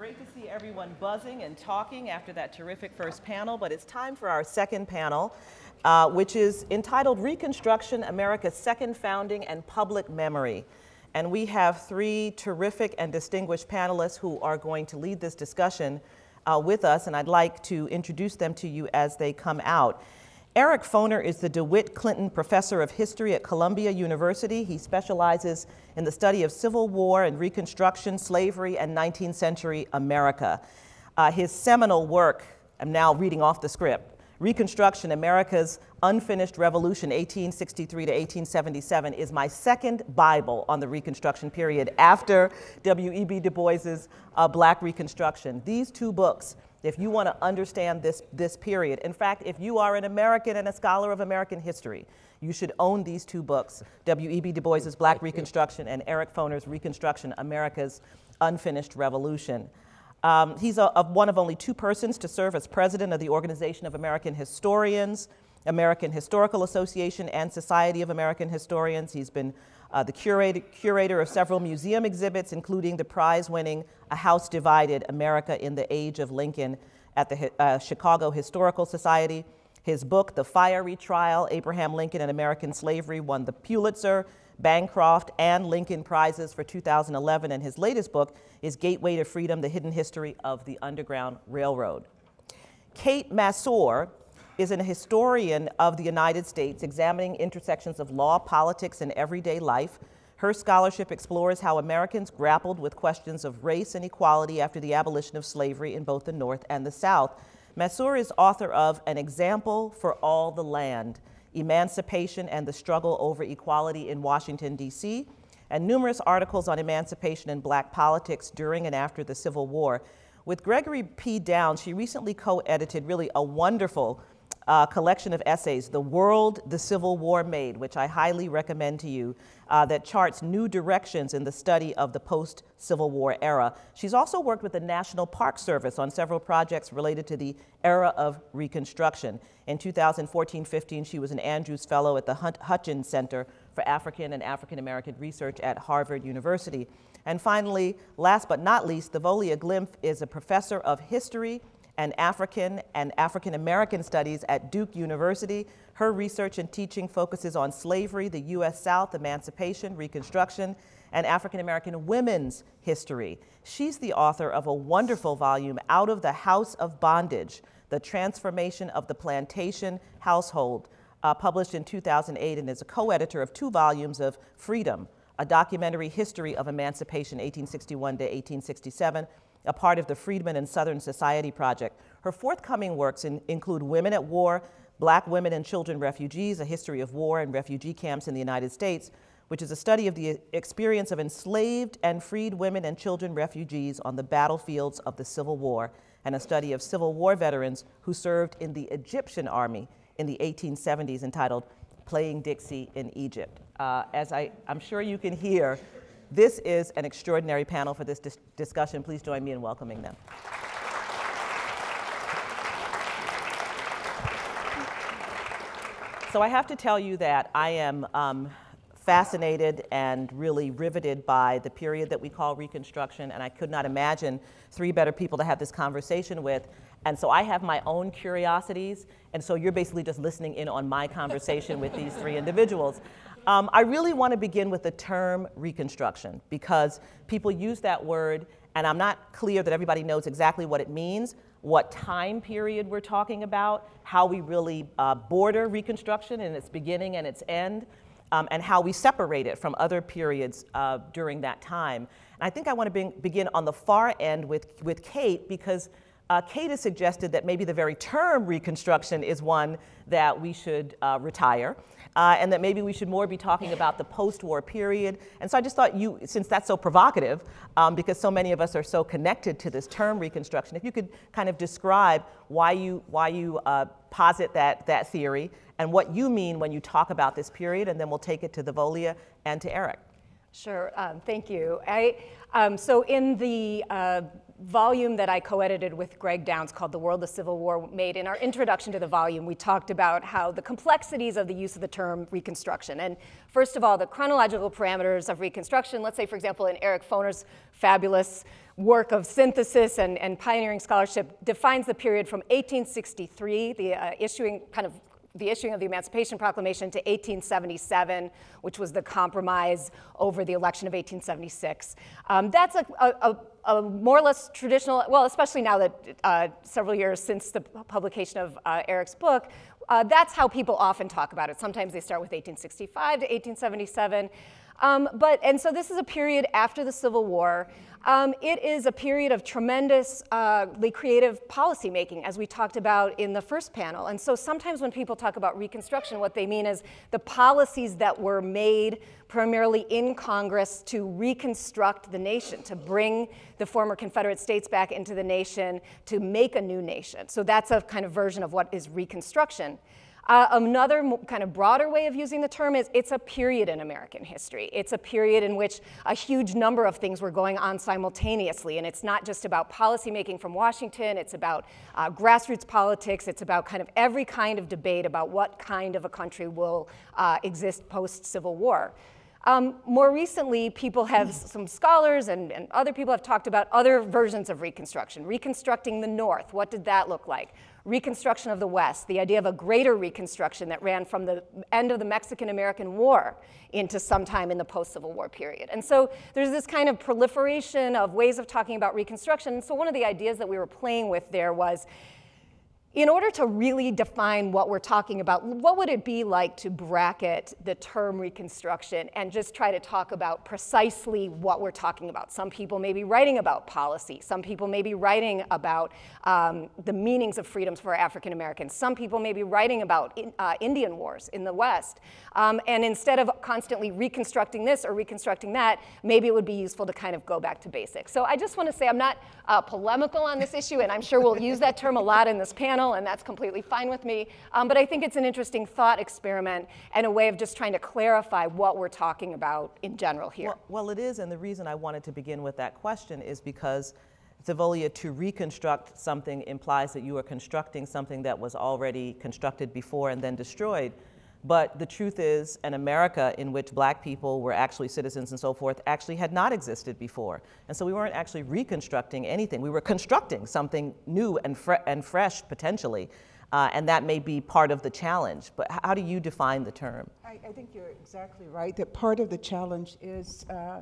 Great to see everyone buzzing and talking after that terrific first panel, but it's time for our second panel, uh, which is entitled Reconstruction America's Second Founding and Public Memory. And we have three terrific and distinguished panelists who are going to lead this discussion uh, with us, and I'd like to introduce them to you as they come out. Eric Foner is the DeWitt Clinton Professor of History at Columbia University. He specializes in the study of Civil War and Reconstruction, slavery, and 19th century America. Uh, his seminal work, I'm now reading off the script, Reconstruction, America's Unfinished Revolution, 1863 to 1877, is my second Bible on the Reconstruction period after W.E.B. Du Bois's uh, Black Reconstruction. These two books if you want to understand this, this period. In fact, if you are an American and a scholar of American history, you should own these two books W.E.B. Du Bois's Black Reconstruction and Eric Foner's Reconstruction America's Unfinished Revolution. Um, he's a, a, one of only two persons to serve as president of the Organization of American Historians, American Historical Association, and Society of American Historians. He's been uh, the curator, curator of several museum exhibits, including the prize winning A House Divided America in the Age of Lincoln at the uh, Chicago Historical Society. His book, The Fiery Trial Abraham Lincoln and American Slavery, won the Pulitzer, Bancroft, and Lincoln Prizes for 2011. And his latest book is Gateway to Freedom The Hidden History of the Underground Railroad. Kate Masur is an historian of the United States examining intersections of law, politics, and everyday life. Her scholarship explores how Americans grappled with questions of race and equality after the abolition of slavery in both the North and the South. Masur is author of An Example for All the Land, Emancipation and the Struggle Over Equality in Washington, D.C., and numerous articles on emancipation and black politics during and after the Civil War. With Gregory P. Downs, she recently co-edited really a wonderful uh, collection of essays, The World the Civil War Made, which I highly recommend to you, uh, that charts new directions in the study of the post Civil War era. She's also worked with the National Park Service on several projects related to the era of Reconstruction. In 2014 15, she was an Andrews Fellow at the Hunt Hutchins Center for African and African American Research at Harvard University. And finally, last but not least, Thavolia Glymph is a professor of history and African and African American Studies at Duke University. Her research and teaching focuses on slavery, the U.S. South, emancipation, Reconstruction, and African American women's history. She's the author of a wonderful volume, Out of the House of Bondage, The Transformation of the Plantation Household, uh, published in 2008 and is a co-editor of two volumes of Freedom, a documentary history of emancipation 1861 to 1867, a part of the Freedmen and Southern Society Project. Her forthcoming works in, include Women at War, Black Women and Children Refugees, A History of War and Refugee Camps in the United States, which is a study of the experience of enslaved and freed women and children refugees on the battlefields of the Civil War, and a study of Civil War veterans who served in the Egyptian army in the 1870s entitled Playing Dixie in Egypt. Uh, as I, I'm sure you can hear, this is an extraordinary panel for this dis discussion. Please join me in welcoming them. So I have to tell you that I am um, fascinated and really riveted by the period that we call Reconstruction, and I could not imagine three better people to have this conversation with. And so I have my own curiosities, and so you're basically just listening in on my conversation with these three individuals. Um, I really want to begin with the term reconstruction because people use that word and I'm not clear that everybody knows exactly what it means, what time period we're talking about, how we really uh, border reconstruction in its beginning and its end, um, and how we separate it from other periods uh, during that time. And I think I want to begin on the far end with, with Kate because uh, Kate has suggested that maybe the very term reconstruction is one that we should uh, retire. Uh, and that maybe we should more be talking about the post-war period. And so I just thought you, since that's so provocative, um, because so many of us are so connected to this term reconstruction, if you could kind of describe why you, why you uh, posit that, that theory and what you mean when you talk about this period, and then we'll take it to Thavolia and to Eric. Sure, um, thank you. I, um, so in the uh, volume that I co-edited with Greg Downs called The World the Civil War made, in our introduction to the volume, we talked about how the complexities of the use of the term Reconstruction. And first of all, the chronological parameters of Reconstruction, let's say, for example, in Eric Foner's fabulous work of synthesis and, and pioneering scholarship defines the period from 1863, the uh, issuing kind of the issuing of the Emancipation Proclamation to 1877, which was the compromise over the election of 1876. Um, that's a, a, a, more or less traditional, well, especially now that uh, several years since the publication of uh, Eric's book, uh, that's how people often talk about it. Sometimes they start with 1865 to 1877. Um, but, and so this is a period after the Civil War. Um, it is a period of tremendously uh, creative policymaking, as we talked about in the first panel. And so sometimes when people talk about Reconstruction, what they mean is the policies that were made primarily in Congress to reconstruct the nation, to bring the former Confederate states back into the nation, to make a new nation. So that's a kind of version of what is Reconstruction. Uh, another kind of broader way of using the term is it's a period in American history. It's a period in which a huge number of things were going on simultaneously. And it's not just about policymaking from Washington, it's about uh, grassroots politics, it's about kind of every kind of debate about what kind of a country will uh, exist post Civil War. Um, more recently, people have, some scholars and, and other people have talked about other versions of Reconstruction. Reconstructing the North, what did that look like? Reconstruction of the West, the idea of a greater Reconstruction that ran from the end of the Mexican American War into sometime in the post Civil War period. And so there's this kind of proliferation of ways of talking about Reconstruction. So one of the ideas that we were playing with there was in order to really define what we're talking about, what would it be like to bracket the term Reconstruction and just try to talk about precisely what we're talking about? Some people may be writing about policy. Some people may be writing about um, the meanings of freedoms for African Americans. Some people may be writing about in, uh, Indian wars in the West. Um, and instead of constantly reconstructing this or reconstructing that, maybe it would be useful to kind of go back to basics. So I just want to say I'm not uh, polemical on this issue, and I'm sure we'll use that term a lot in this panel and that's completely fine with me. Um, but I think it's an interesting thought experiment and a way of just trying to clarify what we're talking about in general here. Well, well it is, and the reason I wanted to begin with that question is because Thavolia, to reconstruct something implies that you are constructing something that was already constructed before and then destroyed. But the truth is, an America in which black people were actually citizens and so forth actually had not existed before. And so we weren't actually reconstructing anything. We were constructing something new and, fre and fresh potentially. Uh, and that may be part of the challenge. But how do you define the term? I, I think you're exactly right that part of the challenge is uh,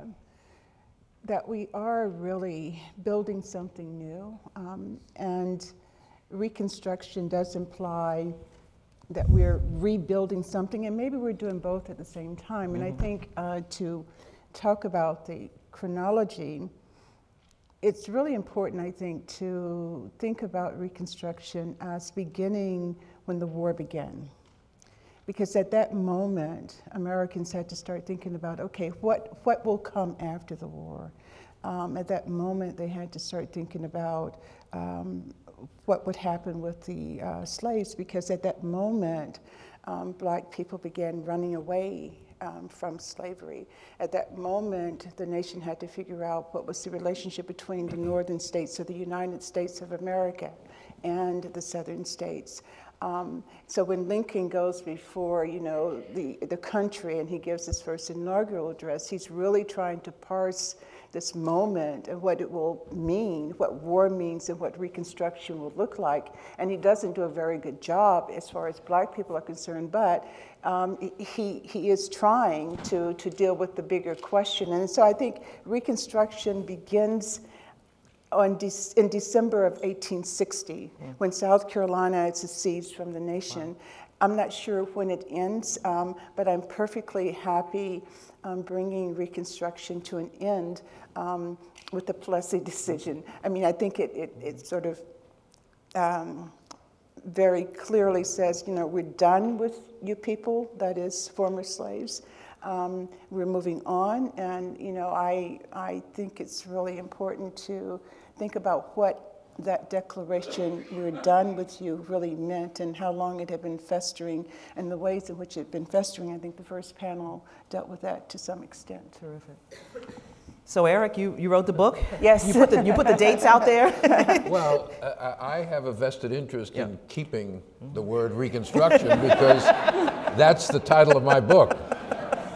that we are really building something new. Um, and reconstruction does imply that we're rebuilding something, and maybe we're doing both at the same time. And mm-hmm. I think uh, to talk about the chronology, it's really important, I think, to think about Reconstruction as beginning when the war began. Because at that moment, Americans had to start thinking about okay, what, what will come after the war? Um, at that moment, they had to start thinking about um, what would happen with the uh, slaves because at that moment, um, black people began running away um, from slavery. At that moment, the nation had to figure out what was the relationship between the northern states of the United States of America and the southern states. Um, so when Lincoln goes before, you know, the, the country and he gives his first inaugural address, he's really trying to parse this moment and what it will mean, what war means, and what Reconstruction will look like. And he doesn't do a very good job as far as black people are concerned, but um, he, he is trying to, to deal with the bigger question. And so I think Reconstruction begins on De- in December of 1860 mm. when South Carolina secedes from the nation. Wow. I'm not sure when it ends, um, but I'm perfectly happy um, bringing Reconstruction to an end um, with the Plessy decision. I mean, I think it, it, it sort of um, very clearly says, you know, we're done with you people, that is, former slaves. Um, we're moving on, and you know, I, I think it's really important to think about what that declaration, we're done with you, really meant and how long it had been festering and the ways in which it had been festering. I think the first panel dealt with that to some extent. Terrific. So Eric, you, you wrote the book? Yes. You put the, you put the dates out there? well, uh, I have a vested interest yeah. in keeping the word Reconstruction because that's the title of my book.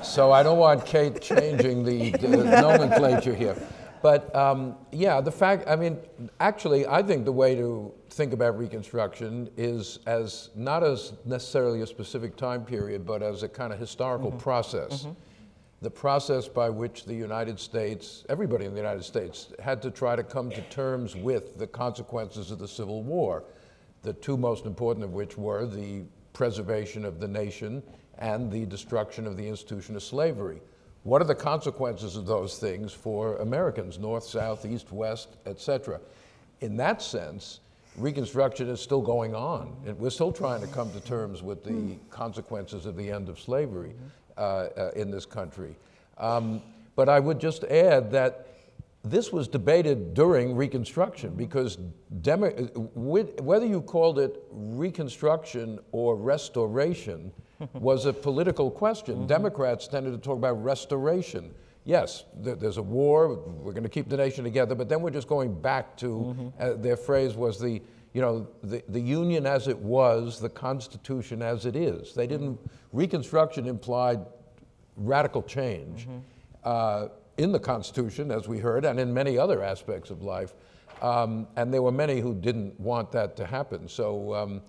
So I don't want Kate changing the, the nomenclature here. But um, yeah, the fact, I mean, actually, I think the way to think about Reconstruction is as not as necessarily a specific time period, but as a kind of historical process. The process by which the United States, everybody in the United States, had to try to come to terms with the consequences of the Civil War. The two most important of which were the preservation of the nation and the destruction of the institution of slavery. What are the consequences of those things for Americans, North, South, East, West, et cetera? In that sense, Reconstruction is still going on. And we're still trying to come to terms with the consequences of the end of slavery uh, uh, in this country. Um, but I would just add that this was debated during Reconstruction because demo, whether you called it Reconstruction or Restoration was a political question. Democrats tended to talk about restoration. Yes, th- there's a war, we're going to keep the nation together, but then we're just going back to, uh, their phrase was the, you know, the, the Union as it was, the Constitution as it is. They didn't, Reconstruction implied radical change uh, in the Constitution, as we heard, and in many other aspects of life. Um, and there were many who didn't want that to happen. So um,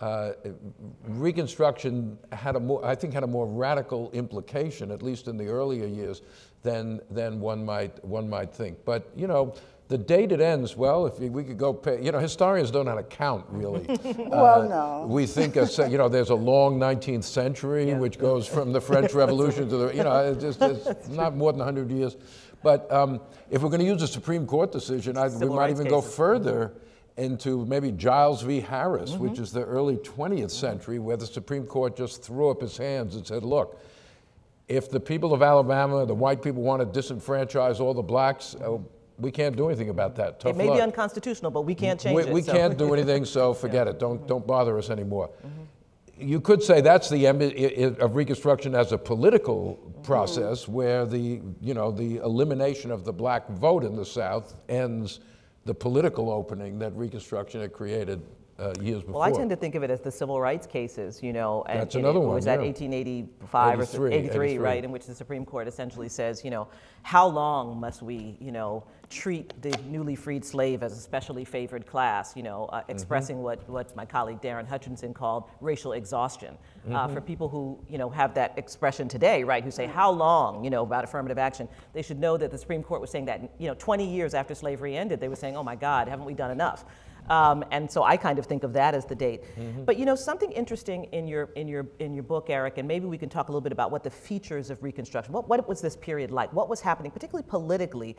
uh, Reconstruction had a more, I think, had a more radical implication, at least in the earlier years, than than one might one might think. But you know. The date it ends, well, if we could go, pay, you know, historians don't know how to count, really. Well, Uh, no. We think, of, you know, there's a long 19th century, which goes from the French Revolution to the, you know, it's, just, it's not more than 100 years. But um, if we're going to use a Supreme Court decision, I, we might even go cases. further into maybe Giles v. Harris, Mm-hmm. which is the early 20th century, where the Supreme Court just threw up its hands and said, look, if the people of Alabama, the white people want to disenfranchise all the blacks, uh, we can't do anything about that. Tough It may luck. be unconstitutional, but we can't change We, it. we so- can't do anything, so forget it. Don't, don't bother us anymore. You could say that's the end of Reconstruction as a political process, where the, you know, the elimination of the black vote in the South ends the political opening that Reconstruction had created uh, years before. Well, I tend to think of it as the civil rights cases, you know. And That's another it, one, Was that yeah. 1885 or so- 83, 83, 83. right? In which the Supreme Court essentially says, you know, how long must we, you know, treat the newly freed slave as a specially favored class, you know, uh, Mm-hmm. expressing what, what my colleague Darren Hutchinson called racial exhaustion. Uh, Mm-hmm. for people who, you know, have that expression today, right, who say, how long, you know, about affirmative action, they should know that the Supreme Court was saying that, you know, 20 years after slavery ended, they were saying, oh my God, haven't we done enough? Um, and so I kind of think of that as the date. But you know, something interesting in your, in, your, in your book, Eric, and maybe we can talk a little bit about what the features of Reconstruction, what, what was this period like? What was happening, particularly politically,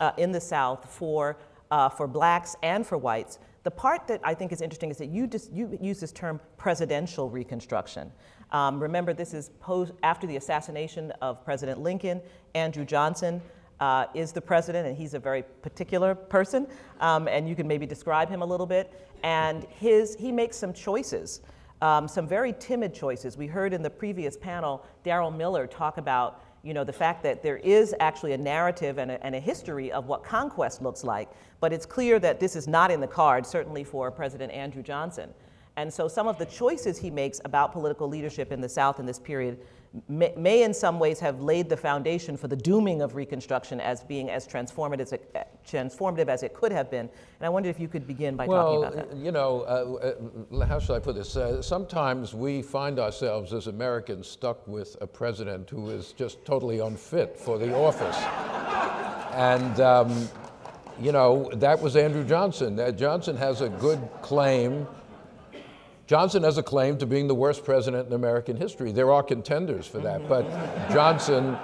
uh, in the South for, uh, for blacks and for whites? The part that I think is interesting is that you, just, you use this term presidential Reconstruction. Um, remember, this is post, after the assassination of President Lincoln, Andrew Johnson uh, is the president, and he's a very particular person, um, and you can maybe describe him a little bit. And his, he makes some choices, um, some very timid choices. We heard in the previous panel Darrell Miller talk about you know, the fact that there is actually a narrative and a, and a history of what conquest looks like, but it's clear that this is not in the cards, certainly for President Andrew Johnson. And so some of the choices he makes about political leadership in the South in this period may, may in some ways have laid the foundation for the dooming of Reconstruction as being as transformative as it, transformative as it could have been. And I wondered if you could begin by talking well, about that. you know, uh, uh, how should I put this? Uh, sometimes we find ourselves as Americans stuck with a president who is just totally unfit for the office. and, um, you know, that was Andrew Johnson. Uh, Johnson has a good claim. Johnson has a claim to being the worst president in American history. There are contenders for that, but Johnson,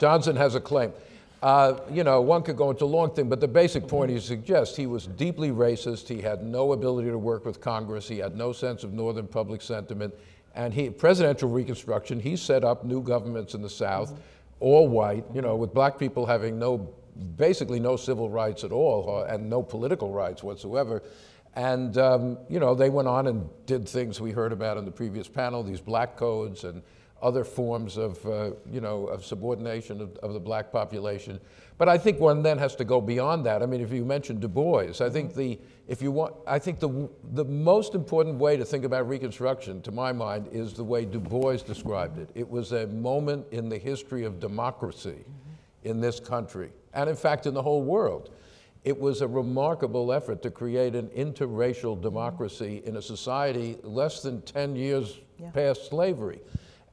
Johnson has a claim. Uh, you know, one could go into a long thing, but the basic point he suggests, he was deeply racist. He had no ability to work with Congress. He had no sense of Northern public sentiment. And he, presidential reconstruction, he set up new governments in the South, all white, you know, with black people having no, basically no civil rights at all, and no political rights whatsoever. And, um, you know, they went on and did things we heard about in the previous panel, these black codes and other forms of, uh, you know, of subordination of, of, the black population. But I think one then has to go beyond that. I mean, if you mentioned Du Bois, I think the, if you want, I think the, the most important way to think about Reconstruction, to my mind, is the way Du Bois described it. It was a moment in the history of democracy in this country and in fact in the whole world. It was a remarkable effort to create an interracial democracy in a society less than 10 years Yeah. past slavery.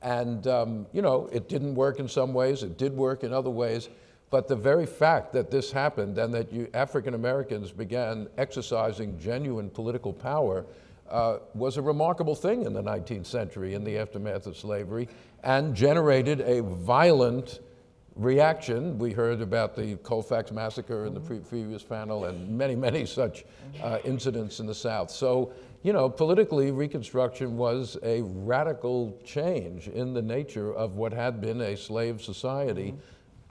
And, um, you know, it didn't work in some ways, it did work in other ways. But the very fact that this happened and that you, African Americans began exercising genuine political power uh, was a remarkable thing in the 19th century in the aftermath of slavery and generated a violent reaction. We heard about the Colfax massacre in the pre- previous panel and many, many such uh, incidents in the South. So, you know, politically, Reconstruction was a radical change in the nature of what had been a slave society,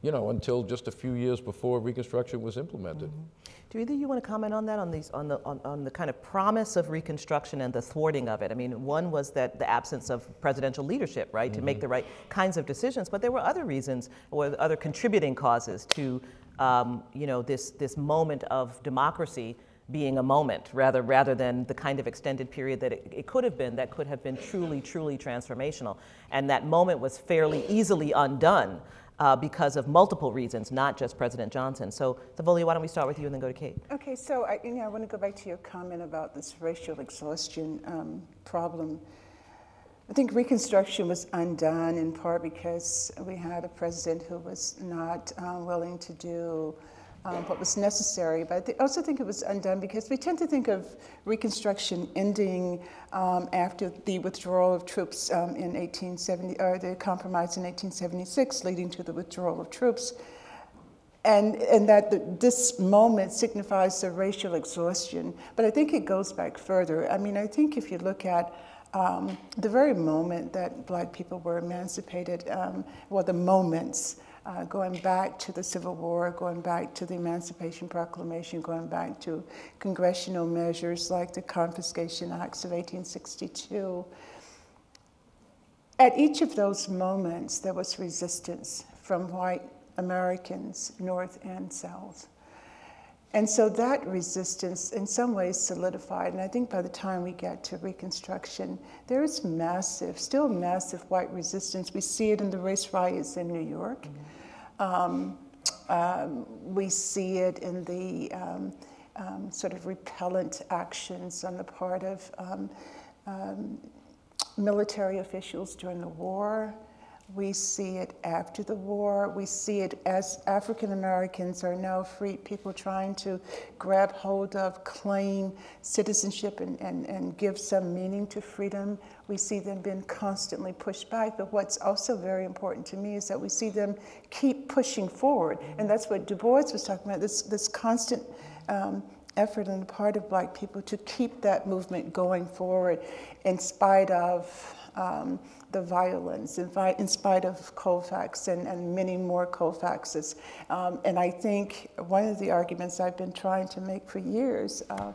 you know, until just a few years before Reconstruction was implemented. Do either of you want to comment on that, on, these, on, the, on, on the kind of promise of Reconstruction and the thwarting of it? I mean, one was that the absence of presidential leadership, right, to make the right kinds of decisions, but there were other reasons or other contributing causes to, um, you know, this, this moment of democracy being a moment rather, rather than the kind of extended period that it, it could have been that could have been truly, truly transformational. And that moment was fairly easily undone uh, because of multiple reasons, not just President Johnson. So, Thavolia, why don't we start with you and then go to Kate? Okay, so I, you know, I want to go back to your comment about this racial exhaustion um, problem. I think Reconstruction was undone in part because we had a president who was not uh, willing to do um, what was necessary. But I also think it was undone because we tend to think of Reconstruction ending um, after the withdrawal of troops um, in 1870, or the compromise in 1876, leading to the withdrawal of troops. And, and that the, this moment signifies the racial exhaustion. But I think it goes back further. I mean, I think if you look at um, the very moment that black people were emancipated, um, well, the moments, uh, going back to the Civil War, going back to the Emancipation Proclamation, going back to congressional measures like the Confiscation Acts of 1862. At each of those moments, there was resistance from white Americans, North and South. And so that resistance, in some ways, solidified. And I think by the time we get to Reconstruction, there is massive, still massive white resistance. We see it in the race riots in New York. Um, um, we see it in the um, um, sort of repellent actions on the part of um, um, military officials during the war. We see it after the war. We see it as African Americans are now free people trying to grab hold of, claim citizenship, and, and, and give some meaning to freedom. We see them being constantly pushed back. But what's also very important to me is that we see them keep pushing forward. And that's what Du Bois was talking about this, this constant. Um, effort on the part of black people to keep that movement going forward in spite of um, the violence, in, in spite of Colfax and, and many more Colfaxes. Um, and I think one of the arguments I've been trying to make for years. Uh,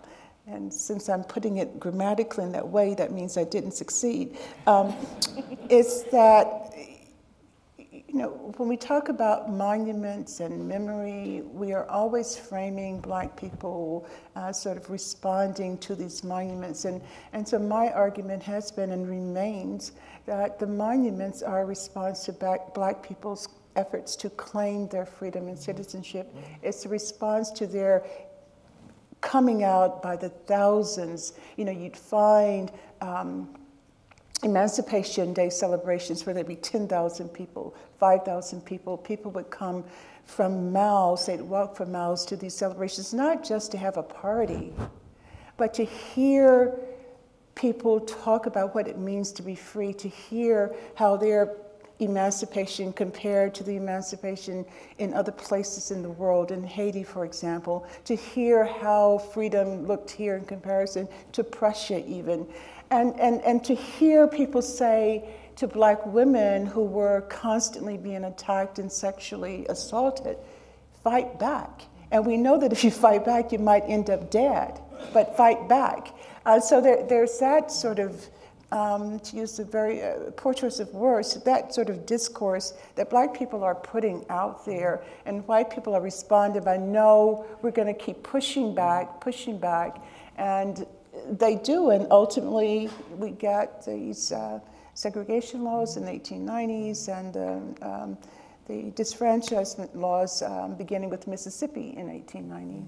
and since I'm putting it grammatically in that way, that means I didn't succeed. Um, is that you know, when we talk about monuments and memory, we are always framing black people as sort of responding to these monuments. And, and so my argument has been and remains that the monuments are a response to black, black people's efforts to claim their freedom and citizenship. It's a response to their coming out by the thousands. You know, you'd find um, Emancipation Day celebrations where there'd be 10,000 people, 5,000 people. People would come from miles, they'd walk for miles to these celebrations, not just to have a party, but to hear people talk about what it means to be free, to hear how their emancipation compared to the emancipation in other places in the world, in Haiti, for example, to hear how freedom looked here in comparison to Prussia, even. And, and, and to hear people say to black women who were constantly being attacked and sexually assaulted, fight back. And we know that if you fight back, you might end up dead, but fight back. Uh, so there, there's that sort of, um, to use the very uh, poor choice of words, that sort of discourse that black people are putting out there, and white people are responding by, no, we're going to keep pushing back, pushing back. And they do, and ultimately we get these uh, segregation laws in the 1890s and um, um, the disfranchisement laws um, beginning with Mississippi in 1890.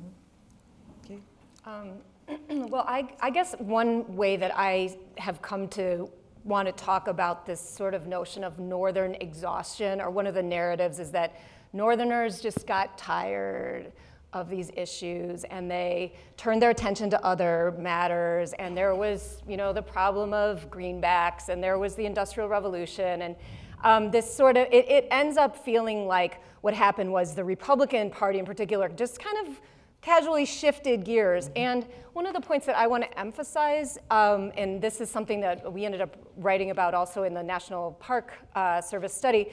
Well, I, I guess one way that I have come to want to talk about this sort of notion of northern exhaustion, or one of the narratives is that northerners just got tired of these issues and they turned their attention to other matters. And there was you know the problem of greenbacks and there was the industrial revolution. And um, this sort of it, it ends up feeling like what happened was the republican party in particular just kind of casually shifted gears. And one of the points that I want to emphasize, um, and this is something that we ended up writing about also in the National Park uh, Service study,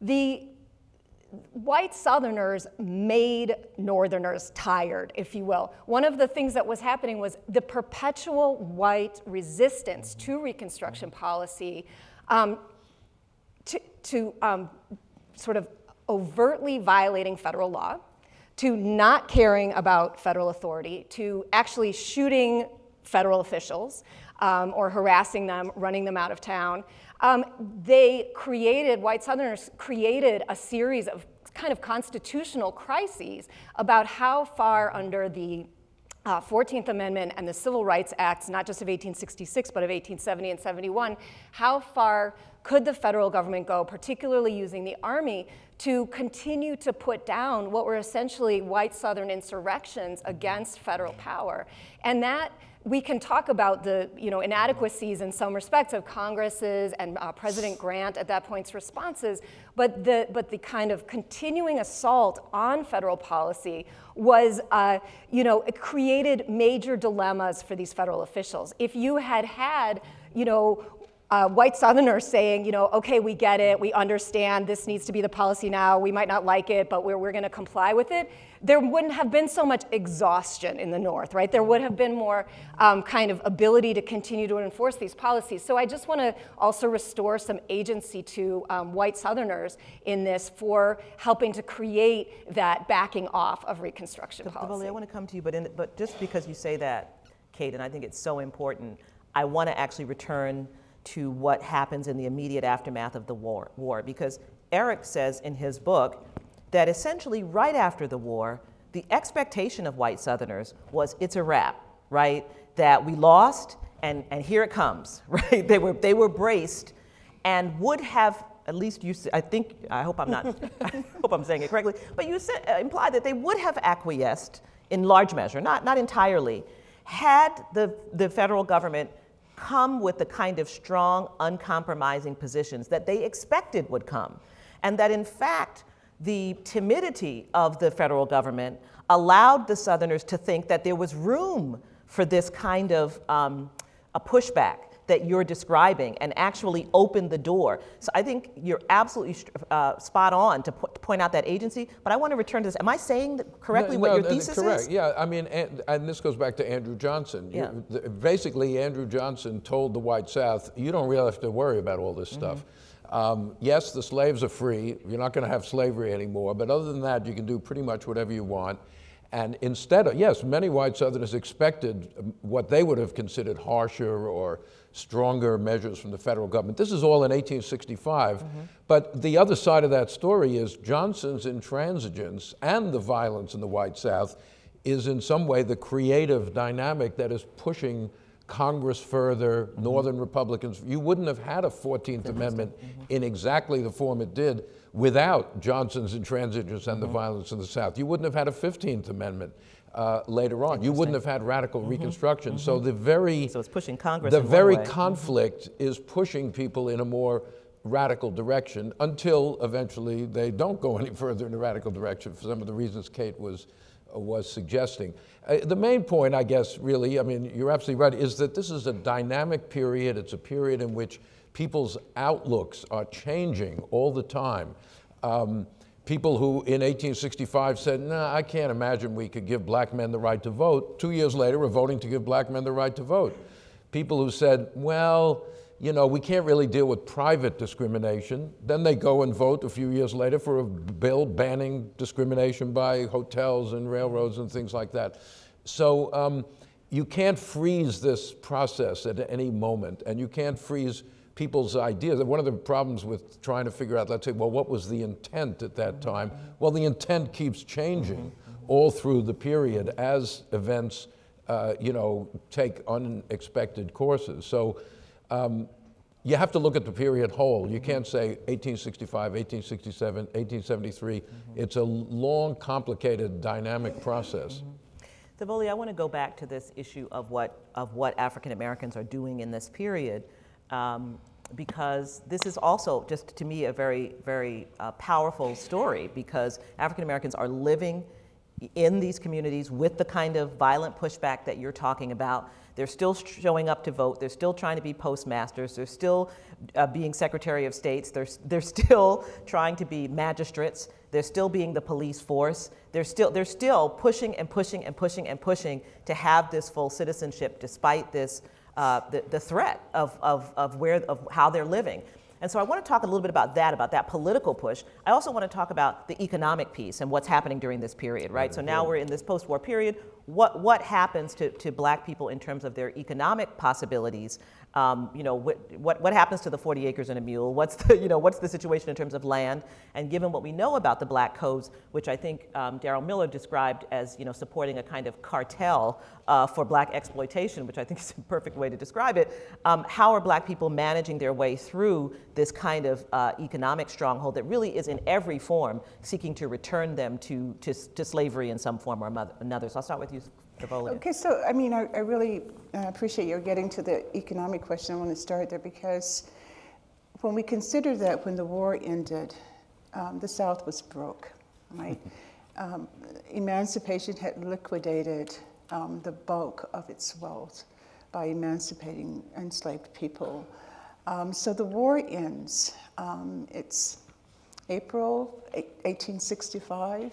the white Southerners made Northerners tired, if you will. One of the things that was happening was the perpetual white resistance to Reconstruction policy um, to, to um, sort of overtly violating federal law to not caring about federal authority, to actually shooting federal officials um, or harassing them, running them out of town. Um, they created, white Southerners created a series of kind of constitutional crises about how far under the uh, 14th Amendment and the Civil Rights Acts, not just of 1866, but of 1870 and 71, how far could the federal government go, particularly using the Army, to continue to put down what were essentially white Southern insurrections against federal power. And that we can talk about the you know, inadequacies in some respects of Congress's and uh, President Grant at that point's responses, but the, but the kind of continuing assault on federal policy was, uh, you know, it created major dilemmas for these federal officials. If you had had, you know, uh, white Southerners saying, you know, okay, we get it, we understand, this needs to be the policy now, we might not like it, but we're, we're going to comply with it, there wouldn't have been so much exhaustion in the North, right? There would have been more um, kind of ability to continue to enforce these policies. So I just want to also restore some agency to um, white Southerners in this for helping to create that backing off of Reconstruction policy. I want to come to you, but, in, but just because you say that, Kate, and I think it's so important, I want to actually return to what happens in the immediate aftermath of the war, war. Because Eric says in his book that essentially right after the war, the expectation of white Southerners was it's a wrap, right? That we lost and, and here it comes, right? They were, they were braced and would have, at least you, I think, I hope I'm not, I hope I'm saying it correctly, but you said, uh, implied that they would have acquiesced in large measure, not, not entirely, had the, the federal government come with the kind of strong, uncompromising positions that they expected would come. And that in fact, the timidity of the federal government allowed the Southerners to think that there was room for this kind of um, a pushback that you're describing and actually open the door. So I think you're absolutely uh, spot on to, po- point out that agency. But I want to return to this. Am I saying correctly no, what no, your thesis correct. is? Yeah, I mean, and, and, this goes back to Andrew Johnson. Yeah. You, basically, Andrew Johnson told the white South, you don't really have to worry about all this mm-hmm. stuff. Um, yes, the slaves are free. You're not going to have slavery anymore. But other than that, you can do pretty much whatever you want. And instead of, yes, many white Southerners expected what they would have considered harsher or stronger measures from the federal government. This is all in 1865. Mm-hmm. But the other side of that story is Johnson's intransigence and the violence in the white South is in some way the creative dynamic that is pushing Congress further, mm-hmm. Northern Republicans. You wouldn't have had a 14th Amendment mm-hmm. in exactly the form it did without Johnson's intransigence and the mm-hmm. violence in the South. You wouldn't have had a 15th Amendment uh, later on. You wouldn't have had radical mm-hmm. Reconstruction. Mm-hmm. So the very so it's pushing Congress. The very conflict mm-hmm. is pushing people in a more radical direction until eventually they don't go any further in a radical direction for some of the reasons Kate was uh, was suggesting. Uh, the main point, I guess, really, I mean, you're absolutely right, is that this is a dynamic period. It's a period in which people's outlooks are changing all the time. Um, people who in 1865 said, nah, I can't imagine we could give black men the right to vote, two years later are voting to give black men the right to vote. People who said, well, you know, we can't really deal with private discrimination. Then they go and vote a few years later for a bill banning discrimination by hotels and railroads and things like that. So um, you can't freeze this process at any moment, and you can't freeze people's ideas. One of the problems with trying to figure out, let's say, well, what was the intent at that mm-hmm. time? Well, the intent keeps changing mm-hmm. all through the period as events, uh, you know, take unexpected courses. So um, you have to look at the period whole. You can't mm-hmm. say 1865, 1867, 1873. It's a long, complicated, dynamic process. Thavolia, I want to go back to this issue of what, of what African Americans are doing in this period, um, because this is also, just to me, a very, very uh, powerful story, because African Americans are living in these communities with the kind of violent pushback that you're talking about. They're still showing up to vote. They're still trying to be postmasters. They're still uh, being Secretary of States. They're, they're still trying to be magistrates. They're still being the police force. They're still, they're still pushing and pushing and pushing and pushing to have this full citizenship despite this, uh, the, the threat of, of, of, where, of how they're living. And so I want to talk a little bit about that, about that political push. I also want to talk about the economic piece and what's happening during this period, right? So now we're in this post-war period. What, what happens to, to black people in terms of their economic possibilities um, you know, what, what, what, happens to the 40 acres and a mule? What's the, you know, what's the situation in terms of land? And given what we know about the black codes, which I think um, Darrell Miller described as, you know, supporting a kind of cartel uh, for black exploitation, which I think is a perfect way to describe it, um, how are black people managing their way through this kind of uh, economic stronghold that really is in every form seeking to return them to, to, to slavery in some form or another? So I'll start with you, Okay, so I mean, I, I really uh, appreciate your getting to the economic question. I want to start there because when we consider that when the war ended, um, the South was broke, right? um, emancipation had liquidated um, the bulk of its wealth by emancipating enslaved people. Um, so the war ends. Um, it's April 1865.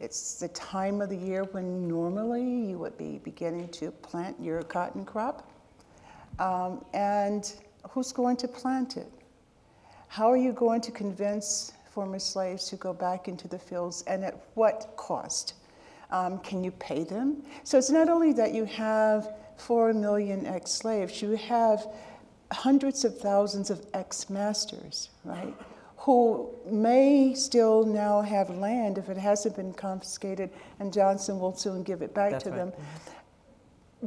It's the time of the year when normally you would be beginning to plant your cotton crop. Um, and who's going to plant it? How are you going to convince former slaves to go back into the fields and at what cost? Um, can you pay them? So it's not only that you have four million ex slaves, you have hundreds of thousands of ex masters, right? Who may still now have land if it hasn't been confiscated, and Johnson will soon give it back That's to right. them.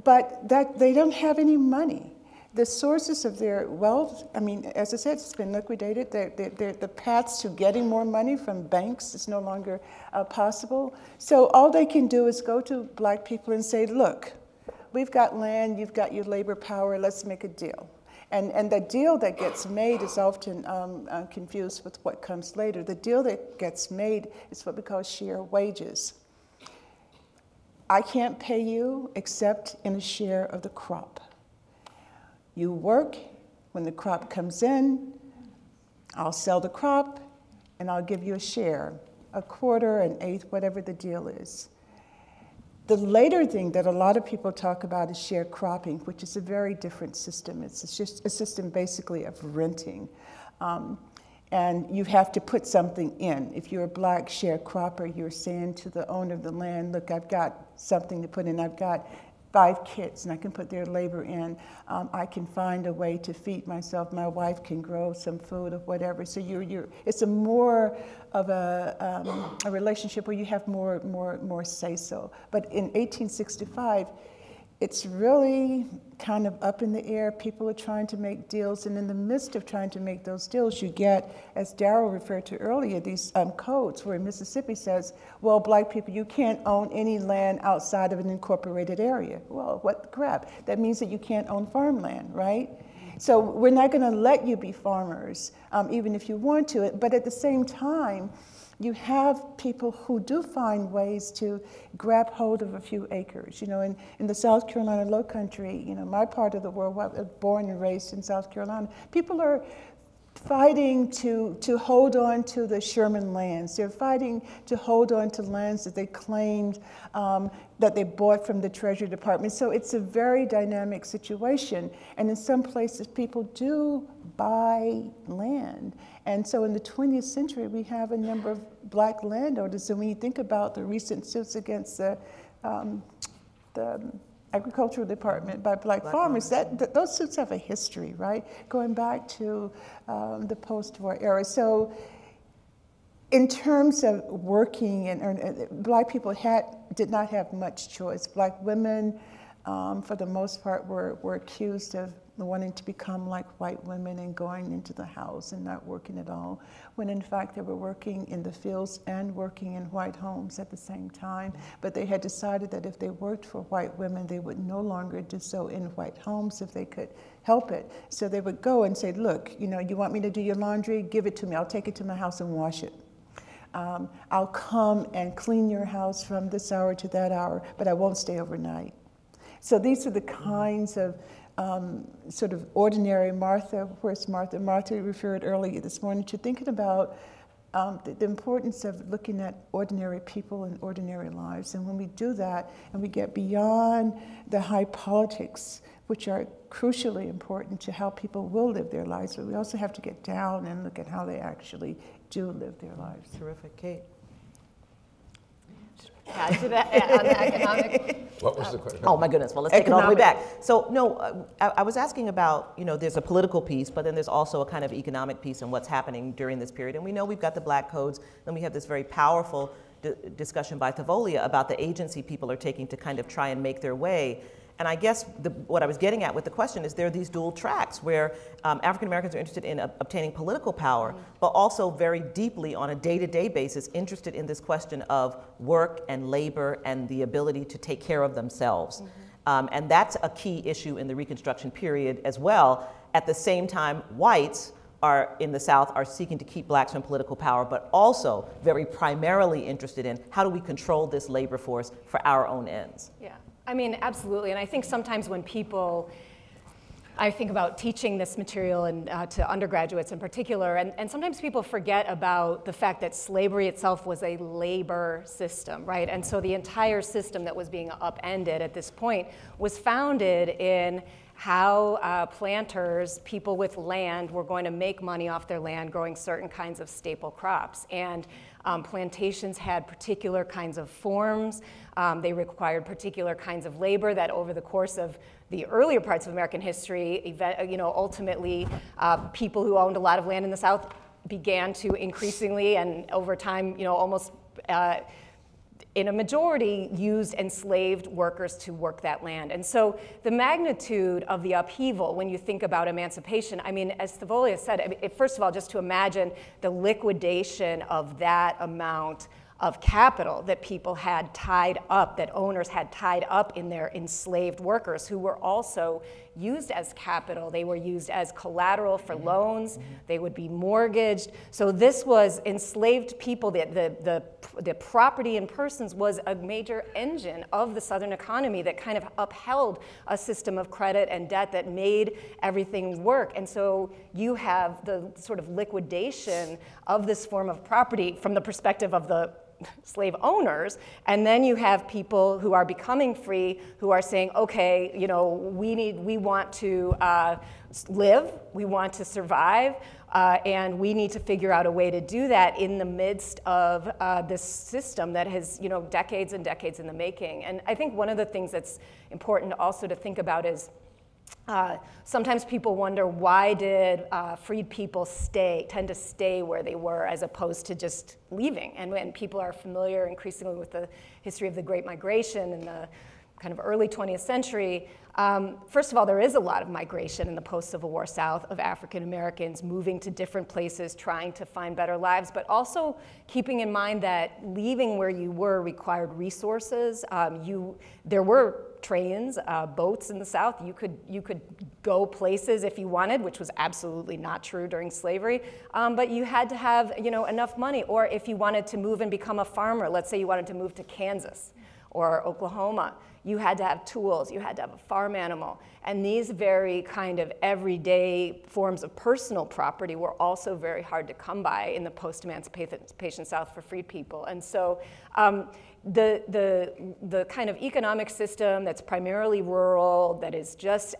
But that they don't have any money. The sources of their wealth, I mean, as I said, it's been liquidated. They're, they're, they're, the paths to getting more money from banks is no longer uh, possible. So all they can do is go to black people and say, look, we've got land, you've got your labor power, let's make a deal. And, and the deal that gets made is often um, uh, confused with what comes later. The deal that gets made is what we call share wages. I can't pay you except in a share of the crop. You work, when the crop comes in, I'll sell the crop and I'll give you a share, a quarter, an eighth, whatever the deal is. The later thing that a lot of people talk about is sharecropping, which is a very different system. It's just a system basically of renting. Um, and you have to put something in. If you're a black sharecropper, you're saying to the owner of the land, look, I've got something to put in. I've got five kids and I can put their labor in. Um, I can find a way to feed myself. My wife can grow some food or whatever. So you're, you're, it's a more of a, um, a relationship where you have more, more, more say so. But in 1865, it's really kind of up in the air. People are trying to make deals, and in the midst of trying to make those deals, you get, as Darrell referred to earlier, these um, codes where Mississippi says, well, black people, you can't own any land outside of an incorporated area. Well, what crap? That means that you can't own farmland, right? So we're not going to let you be farmers, um, even if you want to. But at the same time, you have people who do find ways to grab hold of a few acres. You know, in, in the South Carolina Low Country, you know, my part of the world, born and raised in South Carolina, people are fighting to, to hold on to the Sherman lands. They're fighting to hold on to lands that they claimed um, that they bought from the Treasury Department. So it's a very dynamic situation. And in some places, people do buy land. And so in the 20th century, we have a number of black landowners. And when you think about the recent suits against the, um, the agricultural department by black, farmers. That, th- those suits have a history, right? Going back to um, the post-war era. So in terms of working and, and, black people had did not have much choice. Black women, um, for the most part, were, were accused of wanting to become like white women and going into the house and not working at all, when in fact they were working in the fields and working in white homes at the same time. But they had decided that if they worked for white women, they would no longer do so in white homes if they could help it. So they would go and say, Look, you know, you want me to do your laundry? Give it to me. I'll take it to my house and wash it. Um, I'll come and clean your house from this hour to that hour, but I won't stay overnight. So these are the kinds of um, sort of ordinary Martha. Where's Martha? Martha referred earlier this morning to thinking about um, the, the, importance of looking at ordinary people and ordinary lives. And when we do that and we get beyond the high politics, which are crucially important to how people will live their lives, but we also have to get down and look at how they actually do live their lives. Terrific. Kate? Add to that on the economic. What was the question? Oh my goodness. Well, let's take it all the way back. So no, uh, I, I, was asking about you know there's a political piece, but then there's also a kind of economic piece and what's happening during this period. And we know we've got the black codes. and we have this very powerful discussion by Thavolia about the agency people are taking to kind of try and make their way and I guess the, what I was getting at with the question is there are these dual tracks where um, African Americans are interested in uh, obtaining political power, mm-hmm. but also very deeply on a day to day basis interested in this question of work and labor and the ability to take care of themselves. Mm-hmm. Um, and that's a key issue in the Reconstruction period as well. At the same time, whites are in the South are seeking to keep blacks from political power, but also very primarily interested in how do we control this labor force for our own ends. Yeah. I mean, absolutely. And I think sometimes when people, I think about teaching this material and uh, to undergraduates in particular, and, and sometimes people forget about the fact that slavery itself was a labor system, right? And so the entire system that was being upended at this point was founded in how uh, planters, people with land, were going to make money off their land growing certain kinds of staple crops. And um, plantations had particular kinds of forms. Um, they required particular kinds of labor that over the course of the earlier parts of American history, event, you know, ultimately uh, people who owned a lot of land in the South began to increasingly and over time, you know, almost uh, in a majority used enslaved workers to work that land. And so the magnitude of the upheaval when you think about emancipation, I mean, as Thavolia said, I mean, first of all, just to imagine the liquidation of that amount of capital that people had tied up, that owners had tied up in their enslaved workers who were also used as capital. They were used as collateral for mm-hmm. loans. Mm-hmm. They would be mortgaged. So this was enslaved people, the, the, the, the property and persons was a major engine of the Southern economy that kind of upheld a system of credit and debt that made everything work. And so you have the sort of liquidation of this form of property from the perspective of the slave owners, and then you have people who are becoming free who are saying, okay, you know, we need, we want to uh, live, we want to survive, uh, and we need to figure out a way to do that in the midst of uh, this system that has, you know, decades and decades in the making. And I think one of the things that's important also to think about is uh, sometimes people wonder why did uh, freed people stay, tend to stay where they were as opposed to just leaving. And when people are familiar increasingly with the history of the Great Migration in the kind of early 20th century, um, first of all, there is a lot of migration in the post-Civil War South of African Americans moving to different places, trying to find better lives, but also keeping in mind that leaving where you were required resources. Um, you, there were trains, uh, boats in the South. You could, you could go places if you wanted, which was absolutely not true during slavery. Um, but you had to have you know, enough money. Or if you wanted to move and become a farmer, let's say you wanted to move to Kansas or Oklahoma, you had to have tools, you had to have a farm animal. And these very kind of everyday forms of personal property were also very hard to come by in the post emancipation South for freed people. And so um, the, the, the kind of economic system that's primarily rural, that is just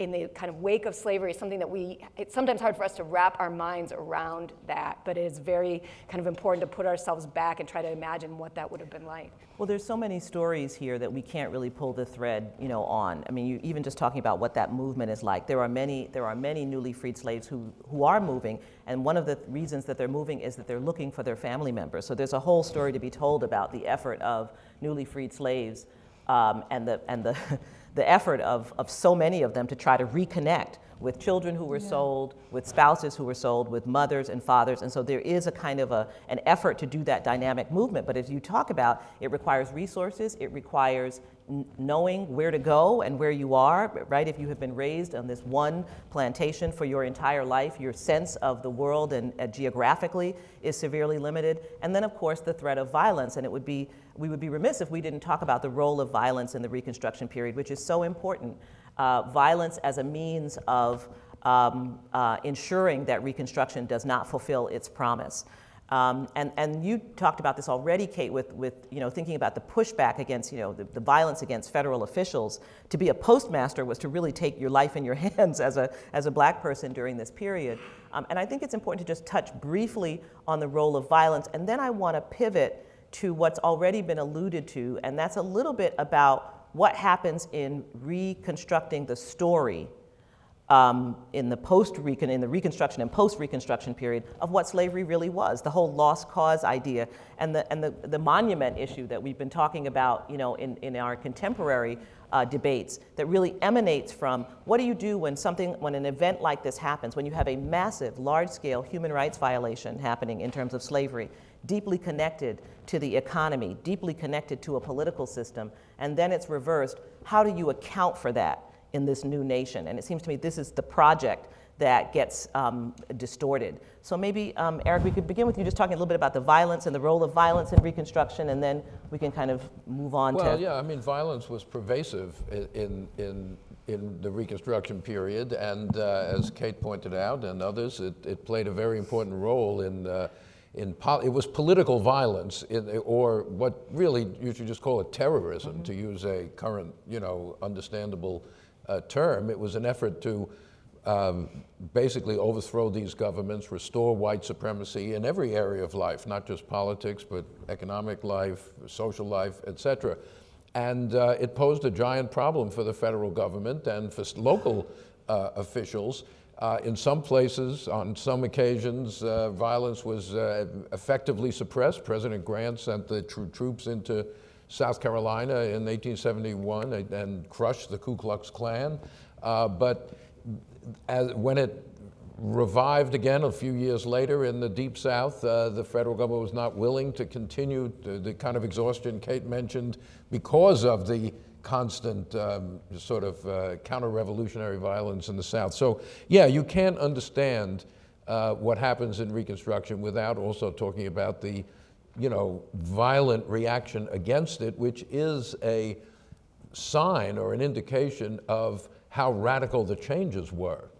in the kind of wake of slavery is something that we, it's sometimes hard for us to wrap our minds around that, but it is very kind of important to put ourselves back and try to imagine what that would have been like. Well, there's so many stories here that we can't really pull the thread, you know, on. I mean, you, even just talking about what that movement is like. There are many, there are many newly freed slaves who, who are moving, and one of the reasons that they're moving is that they're looking for their family members. So there's a whole story to be told about the effort of newly freed slaves um, and the and the the effort of, of so many of them to try to reconnect with children who were yeah. sold, with spouses who were sold, with mothers and fathers. And so there is a kind of a, an effort to do that dynamic movement. But as you talk about, it requires resources, it requires knowing where to go and where you are, right? If you have been raised on this one plantation for your entire life, your sense of the world and uh, geographically is severely limited. And then, of course, the threat of violence. And it would be, we would be remiss if we didn't talk about the role of violence in the Reconstruction period, which is so important. Uh, violence as a means of um, uh, ensuring that Reconstruction does not fulfill its promise. Um, and, and you talked about this already, Kate, with, with you know, thinking about the pushback against you know, the, the violence against federal officials. To be a postmaster was to really take your life in your hands as a, as a black person during this period. Um, and I think it's important to just touch briefly on the role of violence. And then I want to pivot to what's already been alluded to, and that's a little bit about what happens in reconstructing the story um, in the post recon in the Reconstruction and post Reconstruction period of what slavery really was, the whole lost cause idea, and the and the, the monument issue that we've been talking about, you know, in, in our contemporary uh, debates that really emanates from what do you do when something when an event like this happens, when you have a massive, large-scale human rights violation happening in terms of slavery, deeply connected to the economy, deeply connected to a political system, and then it's reversed. How do you account for that? in this new nation. And it seems to me this is the project that gets um, distorted. So maybe, um, Eric, we could begin with you just talking a little bit about the violence and the role of violence in Reconstruction, and then we can kind of move on well, to. Well, yeah, I mean, violence was pervasive in, in, in the Reconstruction period, and uh, as Kate pointed out, and others, it, it played a very important role in. Uh, in it was political violence, in, or what really you should just call it terrorism, mm-hmm. to use a current, you know, understandable uh, term. It was an effort to um, basically overthrow these governments, restore white supremacy in every area of life, not just politics, but economic life, social life, etc. And uh, it posed a giant problem for the federal government and for local uh, officials. Uh, in some places, on some occasions, uh, violence was uh, effectively suppressed. President Grant sent the tr troops into South Carolina in 1871 and crushed the Ku Klux Klan. Uh, but as, when it revived again a few years later in the Deep South, uh, the federal government was not willing to continue the, the kind of exhaustion Kate mentioned because of the constant um, sort of uh, counter-revolutionary violence in the South. So yeah, you can't understand uh, what happens in Reconstruction without also talking about the you know, violent reaction against it, which is a sign or an indication of how radical the changes were,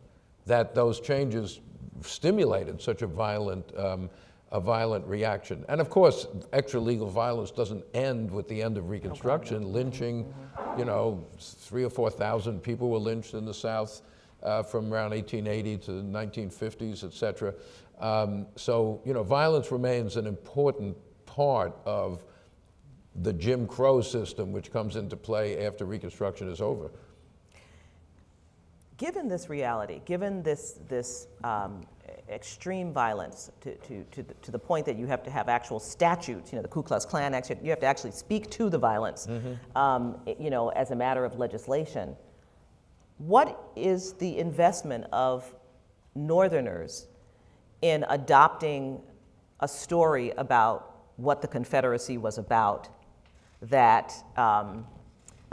that those changes stimulated such a violent, um, a violent reaction. And of course, extra-legal violence doesn't end with the end of Reconstruction. Lynching, you know, three or 4,000 people were lynched in the South uh, from around 1880 to the 1950s, et cetera. Um, so, you know, violence remains an important part of the Jim Crow system, which comes into play after Reconstruction is over. Given this reality, given this, this um, extreme violence to, to, to, the, to the point that you have to have actual statutes, you know, the Ku Klux Klan, actually, you have to actually speak to the violence, mm-hmm. um, you know, as a matter of legislation. What is the investment of Northerners in adopting a story about what the Confederacy was about that, um,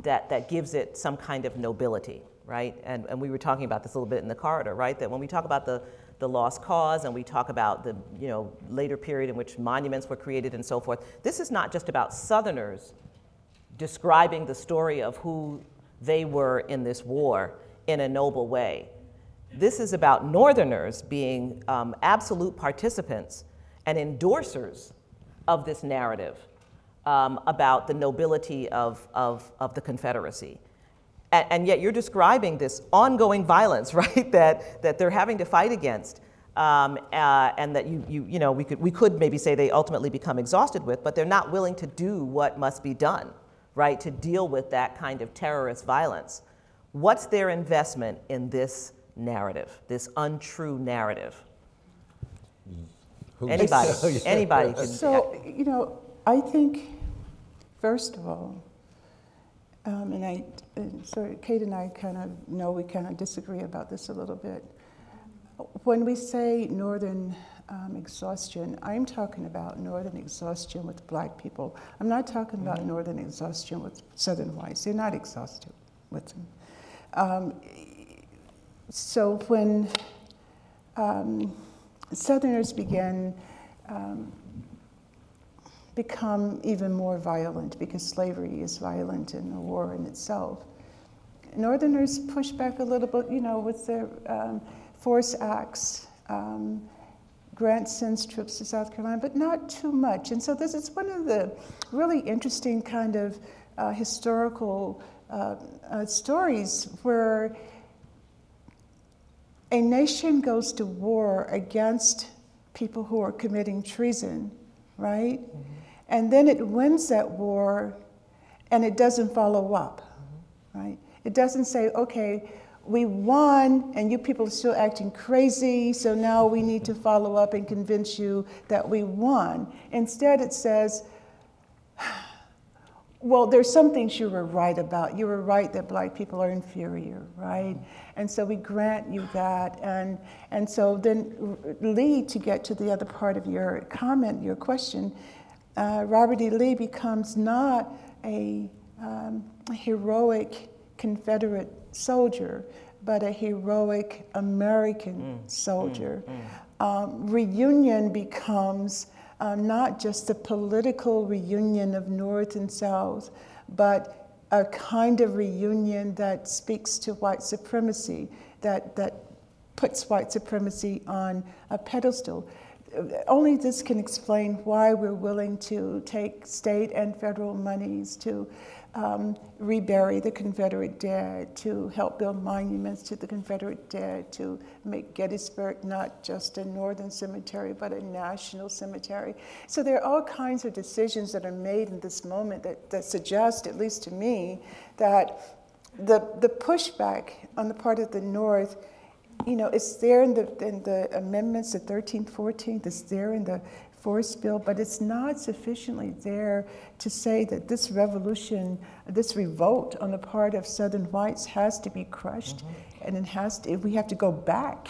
that, that gives it some kind of nobility, right? And, and we were talking about this a little bit in the corridor, right? That when we talk about the, the lost cause and we talk about the you know, later period in which monuments were created and so forth, this is not just about Southerners describing the story of who they were in this war in a noble way. This is about Northerners being um, absolute participants and endorsers of this narrative um, about the nobility of, of, of the Confederacy. And, and yet you're describing this ongoing violence, right, that, that they're having to fight against. Um, uh, and that you, you, you know, we could, we could maybe say they ultimately become exhausted with, but they're not willing to do what must be done, right, to deal with that kind of terrorist violence. What's their investment in this narrative, this untrue narrative? Who- Anybody, anybody can. So, you know, I think, first of all, um, and I, and so Kate and I kind of know we kind of disagree about this a little bit. When we say northern um, exhaustion, I'm talking about northern exhaustion with black people. I'm not talking about northern exhaustion with southern whites. They're not exhausted with them. Um, so when um, Southerners began um, become even more violent because slavery is violent in the war in itself. Northerners push back a little bit, you know, with their um, force acts. Um, Grant sends troops to South Carolina, but not too much. And so this is one of the really interesting kind of uh, historical uh, uh, stories where a nation goes to war against people who are committing treason, right? And then it wins that war and it doesn't follow up, right? It doesn't say, okay, we won and you people are still acting crazy, so now we need to follow up and convince you that we won. Instead, it says, well, there's some things you were right about. You were right that black people are inferior, right? And so we grant you that. And, and so then, Lee, to get to the other part of your comment, your question, uh, Robert E. Lee becomes not a, um, heroic Confederate soldier, but a heroic American soldier. Um, reunion becomes um, not just a political reunion of North and South, but a kind of reunion that speaks to white supremacy, that, that puts white supremacy on a pedestal. Only this can explain why we're willing to take state and federal monies to um, rebury the Confederate dead, to help build monuments to the Confederate dead, to make Gettysburg not just a northern cemetery, but a national cemetery. So there are all kinds of decisions that are made in this moment that, that suggest, at least to me, that the, the pushback on the part of the North you know, it's there in the, in the amendments, the 13th, 14th, it's there in the force bill, but it's not sufficiently there to say that this revolution, this revolt on the part of Southern whites has to be crushed, and it has to, we have to go back.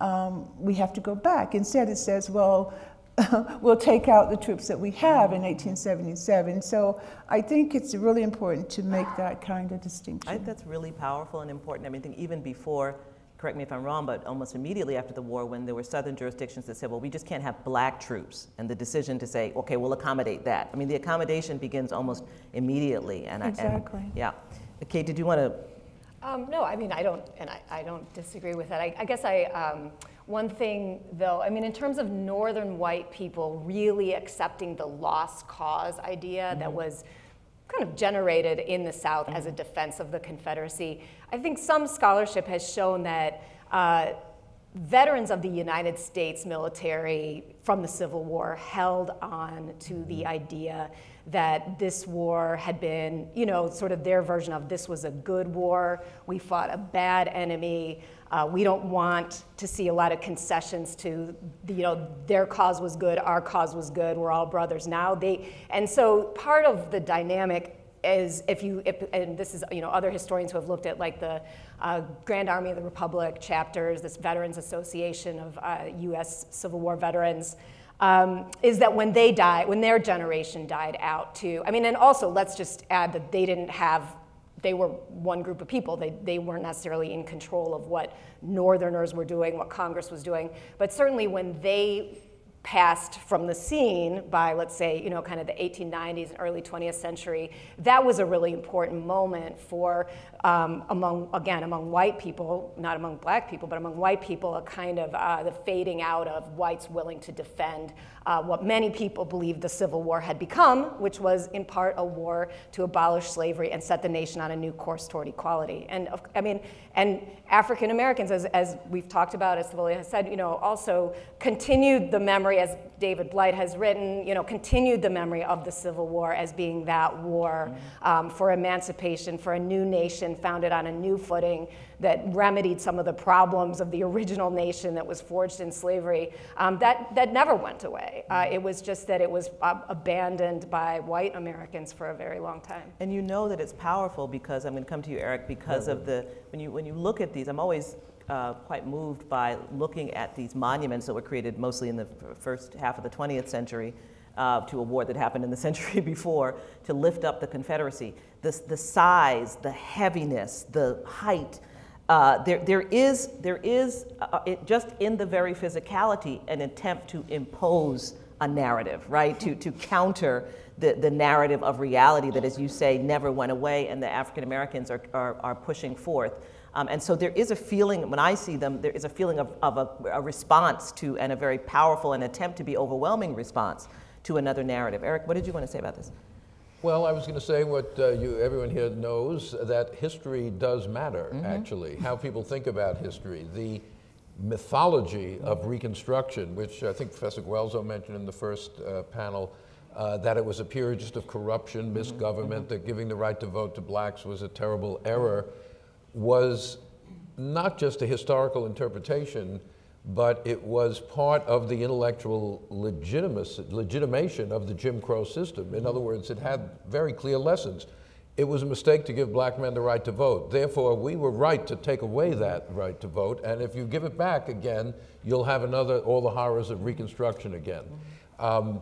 Um, we have to go back. Instead, it says, well, we'll take out the troops that we have in 1877. So I think it's really important to make that kind of distinction. I think that's really powerful and important. I mean, I think even before, correct me if I'm wrong, but almost immediately after the war, when there were southern jurisdictions that said, well, we just can't have black troops, and the decision to say, okay, we'll accommodate that. I mean, the accommodation begins almost immediately. And I, and- Exactly. yeah. Kate, did you want to? Um, no, I mean, I don't, and I, I don't disagree with that. I, I guess I, um, one thing though, I mean, in terms of northern white people really accepting the lost cause idea that was kind of generated in the South as a defense of the Confederacy, I think some scholarship has shown that uh, veterans of the United States military from the Civil War held on to the idea that this war had been, you know, sort of their version of this was a good war. We fought a bad enemy. Uh, we don't want to see a lot of concessions to, you know, their cause was good, our cause was good. We're all brothers now. They, and so part of the dynamic is if you, if, and this is, you know, other historians who have looked at like the uh, Grand Army of the Republic chapters, this Veterans Association of uh, U.S. Civil War veterans, um, is that when they died, when their generation died out too, I mean, and also let's just add that they didn't have, they were one group of people. They, they weren't necessarily in control of what Northerners were doing, what Congress was doing. But certainly when they passed from the scene by, let's say, you know, kind of the 1890s and early 20th century, that was a really important moment for, um, among, again, among white people, not among black people, but among white people, a kind of uh, the fading out of whites willing to defend uh, what many people believed the Civil War had become, which was in part a war to abolish slavery and set the nation on a new course toward equality. And I mean, and African Americans, as, as we've talked about, as Thavolia has said, you know, also continued the memory, as David Blight has written, you know, continued the memory of the Civil War as being that war um, for emancipation, for a new nation founded on a new footing that remedied some of the problems of the original nation that was forged in slavery. Um, that, that never went away. Uh, it was just that it was uh, abandoned by white Americans for a very long time. And you know that it's powerful because I'm going to come to you, Eric, because of the when you when you look at these, I'm always uh, quite moved by looking at these monuments that were created mostly in the first half of the 20th century. Uh, to a war that happened in the century before, to lift up the Confederacy. The, the size, the heaviness, the height, uh, there, there is, there is uh, it, just in the very physicality, an attempt to impose a narrative, right? to, to counter the, the narrative of reality that, as you say, never went away and the African Americans are, are, are pushing forth. Um, and so there is a feeling, when I see them, there is a feeling of, of a, a, response to, and a very powerful and attempt to be overwhelming response to another narrative. Eric, what did you want to say about this? Well, I was going to say what uh, you, everyone here knows that history does matter, mm-hmm. actually, how people think about history. The mythology of Reconstruction, which I think Professor Guelzo mentioned in the first uh, panel, uh, that it was a period just of corruption, mm-hmm. misgovernment, mm-hmm. that giving the right to vote to blacks was a terrible error, was not just a historical interpretation but it was part of the intellectual legitimation of the Jim Crow system. In other words, it had very clear lessons. It was a mistake to give black men the right to vote. Therefore, we were right to take away that right to vote. And if you give it back again, you'll have another, all the horrors of Reconstruction again. Um,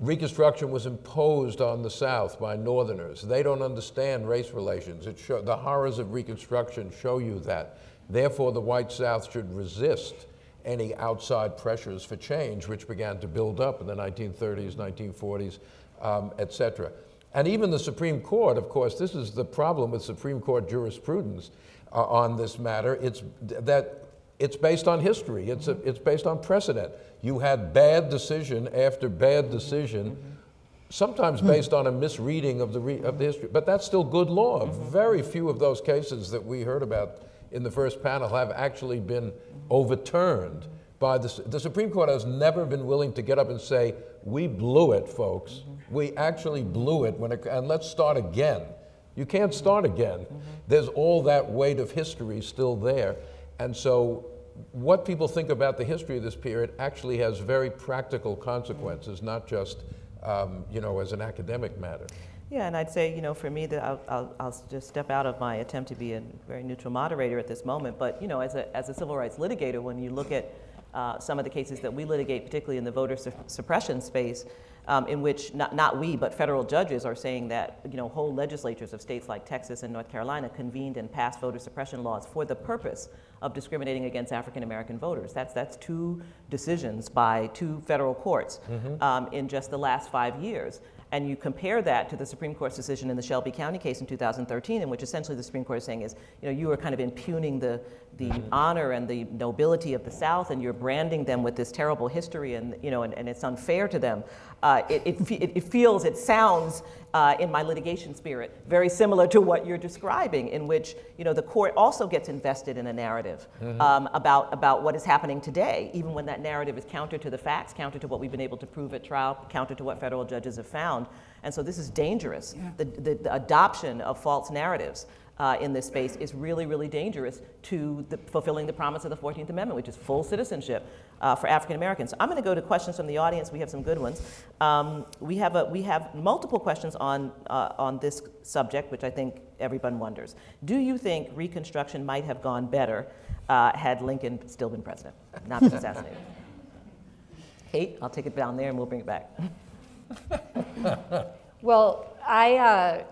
Reconstruction was imposed on the South by Northerners. They don't understand race relations. Show, the horrors of Reconstruction show you that. Therefore, the white South should resist any outside pressures for change, which began to build up in the 1930s, 1940s, um, et cetera. And even the Supreme Court, of course, this is the problem with Supreme Court jurisprudence uh, on this matter. It's that it's based on history. It's, a, it's based on precedent. You had bad decision after bad decision, sometimes based on a misreading of the, of the history. But that's still good law. Very few of those cases that we heard about in the first panel have actually been overturned by the, the Supreme Court has never been willing to get up and say, we blew it, folks. Mm-hmm. We actually blew it, when it, and let's start again. You can't start again. Mm-hmm. There's all that weight of history still there. And so what people think about the history of this period actually has very practical consequences, not just um, you know, as an academic matter. Yeah, and I'd say, you know, for me, that I'll, I'll, I'll, just step out of my attempt to be a very neutral moderator at this moment. But, you know, as a, as a civil rights litigator, when you look at uh, some of the cases that we litigate, particularly in the voter su suppression space, um, in which not, not we, but federal judges are saying that, you know, whole legislatures of states like Texas and North Carolina convened and passed voter suppression laws for the purpose of discriminating against African American voters. That's, that's two decisions by two federal courts mm -hmm. um, in just the last five years. And you compare that to the Supreme Court's decision in the Shelby County case in 2013, in which essentially the Supreme Court is saying is, you know, you are kind of impugning the, the mm-hmm. honor and the nobility of the South, and you're branding them with this terrible history, and you know, and, and it's unfair to them. Uh, it, it, it, feels, it sounds uh, in my litigation spirit very similar to what you're describing, in which you know the court also gets invested in a narrative mm-hmm. um, about about what is happening today, even when that narrative is counter to the facts, counter to what we've been able to prove at trial, counter to what federal judges have found. And so this is dangerous. Yeah. The, the, the adoption of false narratives uh, in this space is really, really dangerous to the, fulfilling the promise of the 14th Amendment, which is full citizenship uh, for African Americans. I'm going to go to questions from the audience. We have some good ones. Um, we, have a, we have multiple questions on, uh, on this subject, which I think everyone wonders. Do you think Reconstruction might have gone better uh, had Lincoln still been president, not been assassinated? Kate, I'll take it down there and we'll bring it back. well, I, uh,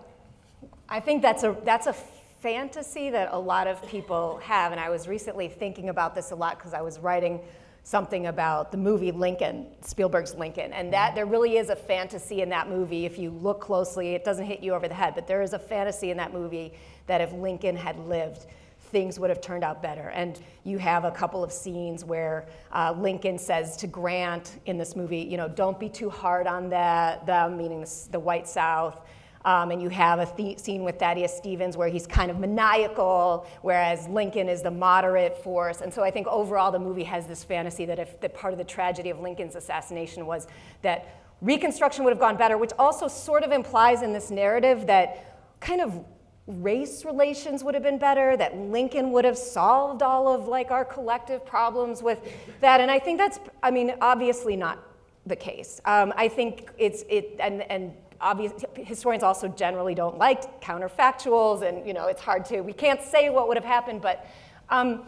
I think that's a, that's a fantasy that a lot of people have. And I was recently thinking about this a lot because I was writing something about the movie Lincoln, Spielberg's Lincoln. And that there really is a fantasy in that movie. If you look closely, it doesn't hit you over the head, but there is a fantasy in that movie that if Lincoln had lived, things would have turned out better. And you have a couple of scenes where uh, Lincoln says to Grant in this movie, you know, don't be too hard on that, them, meaning the, the white South. Um, and you have a th- scene with Thaddeus Stevens where he's kind of maniacal, whereas Lincoln is the moderate force. And so I think overall the movie has this fantasy that if that part of the tragedy of Lincoln's assassination was that Reconstruction would have gone better, which also sort of implies in this narrative that kind of race relations would have been better, that Lincoln would have solved all of like our collective problems with that. And I think that's, I mean, obviously not the case. Um, I think it's, it, and, and obvious, historians also generally don't like counterfactuals, and you know, it's hard to, we can't say what would have happened, but um,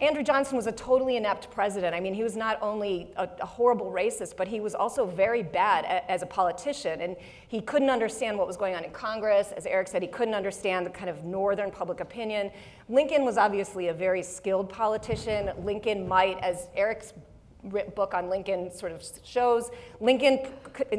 Andrew Johnson was a totally inept president. I mean, he was not only a, a horrible racist, but he was also very bad a, as a politician. And he couldn't understand what was going on in Congress. As Eric said, he couldn't understand the kind of northern public opinion. Lincoln was obviously a very skilled politician. Lincoln might, as Eric's book on Lincoln sort of shows, Lincoln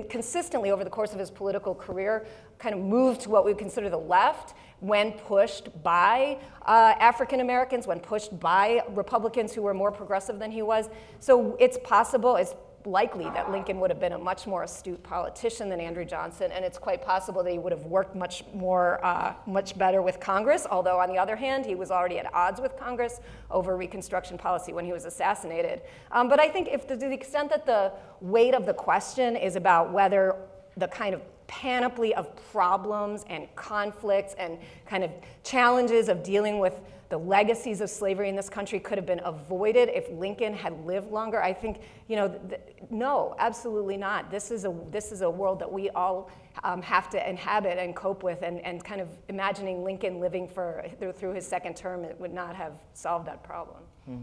consistently over the course of his political career kind of moved to what we would consider the left when pushed by uh, African Americans, when pushed by Republicans who were more progressive than he was. So it's possible, it's likely that Lincoln would have been a much more astute politician than Andrew Johnson, and it's quite possible that he would have worked much more, uh, much better with Congress. Although on the other hand, he was already at odds with Congress over Reconstruction policy when he was assassinated. Um, but I think if to the extent that the weight of the question is about whether the kind of panoply of problems and conflicts and kind of challenges of dealing with the legacies of slavery in this country could have been avoided if Lincoln had lived longer. I think, you know, th- no, absolutely not. This is a, this is a world that we all um, have to inhabit and cope with, and, and kind of imagining Lincoln living for, through, through his second term, it would not have solved that problem. Hmm.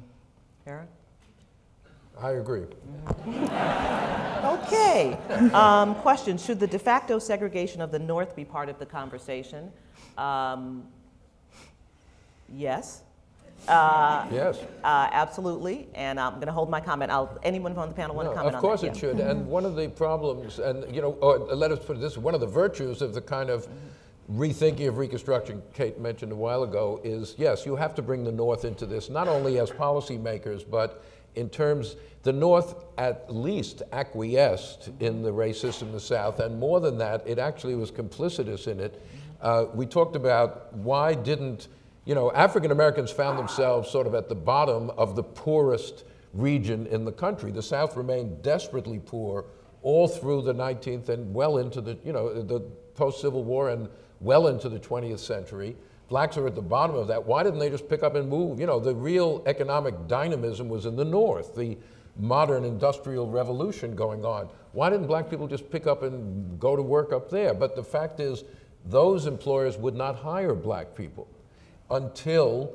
Eric? I agree. okay. Um, question Should the de facto segregation of the North be part of the conversation? Um, yes. Uh, yes. Uh, absolutely. And I'm going to hold my comment. I'll, anyone on the panel want no, to comment Of course it yeah. should. and one of the problems, and you know, or let us put it this one of the virtues of the kind of rethinking of Reconstruction Kate mentioned a while ago is yes, you have to bring the North into this, not only as policymakers, but in terms, the North at least acquiesced in the race system in the South, and more than that, it actually was complicitous in it. Uh, we talked about why didn't, you know, African Americans found themselves sort of at the bottom of the poorest region in the country. The South remained desperately poor all through the 19th and well into the, you know, the post-Civil War and well into the 20th century blacks are at the bottom of that. Why didn't they just pick up and move? You know, the real economic dynamism was in the North, the modern industrial revolution going on. Why didn't black people just pick up and go to work up there? But the fact is, those employers would not hire black people until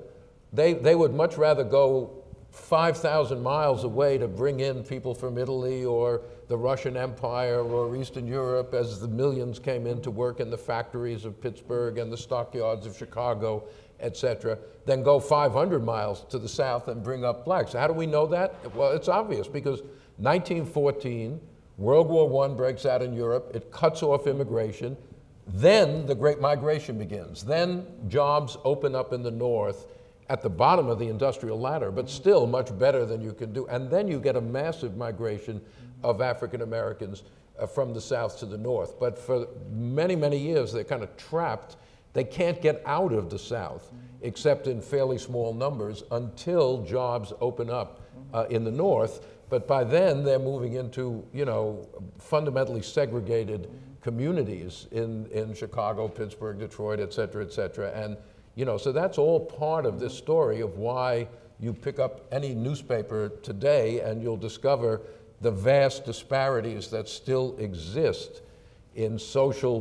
they, they would much rather go 5,000 miles away to bring in people from Italy or the Russian Empire or Eastern Europe as the millions came in to work in the factories of Pittsburgh and the stockyards of Chicago, et cetera, then go 500 miles to the south and bring up blacks. How do we know that? Well, it's obvious because 1914, World War I breaks out in Europe, it cuts off immigration. Then the Great Migration begins. Then jobs open up in the north at the bottom of the industrial ladder, but still much better than you can do. And then you get a massive migration of African Americans uh, from the south to the north. But for many, many years, they're kind of trapped. They can't get out of the south except in fairly small numbers until jobs open up uh, in the north. But by then, they're moving into, you know, fundamentally segregated communities in, in Chicago, Pittsburgh, Detroit, et cetera, et cetera. And you know, so that's all part of this story of why you pick up any newspaper today and you'll discover the vast disparities that still exist in social,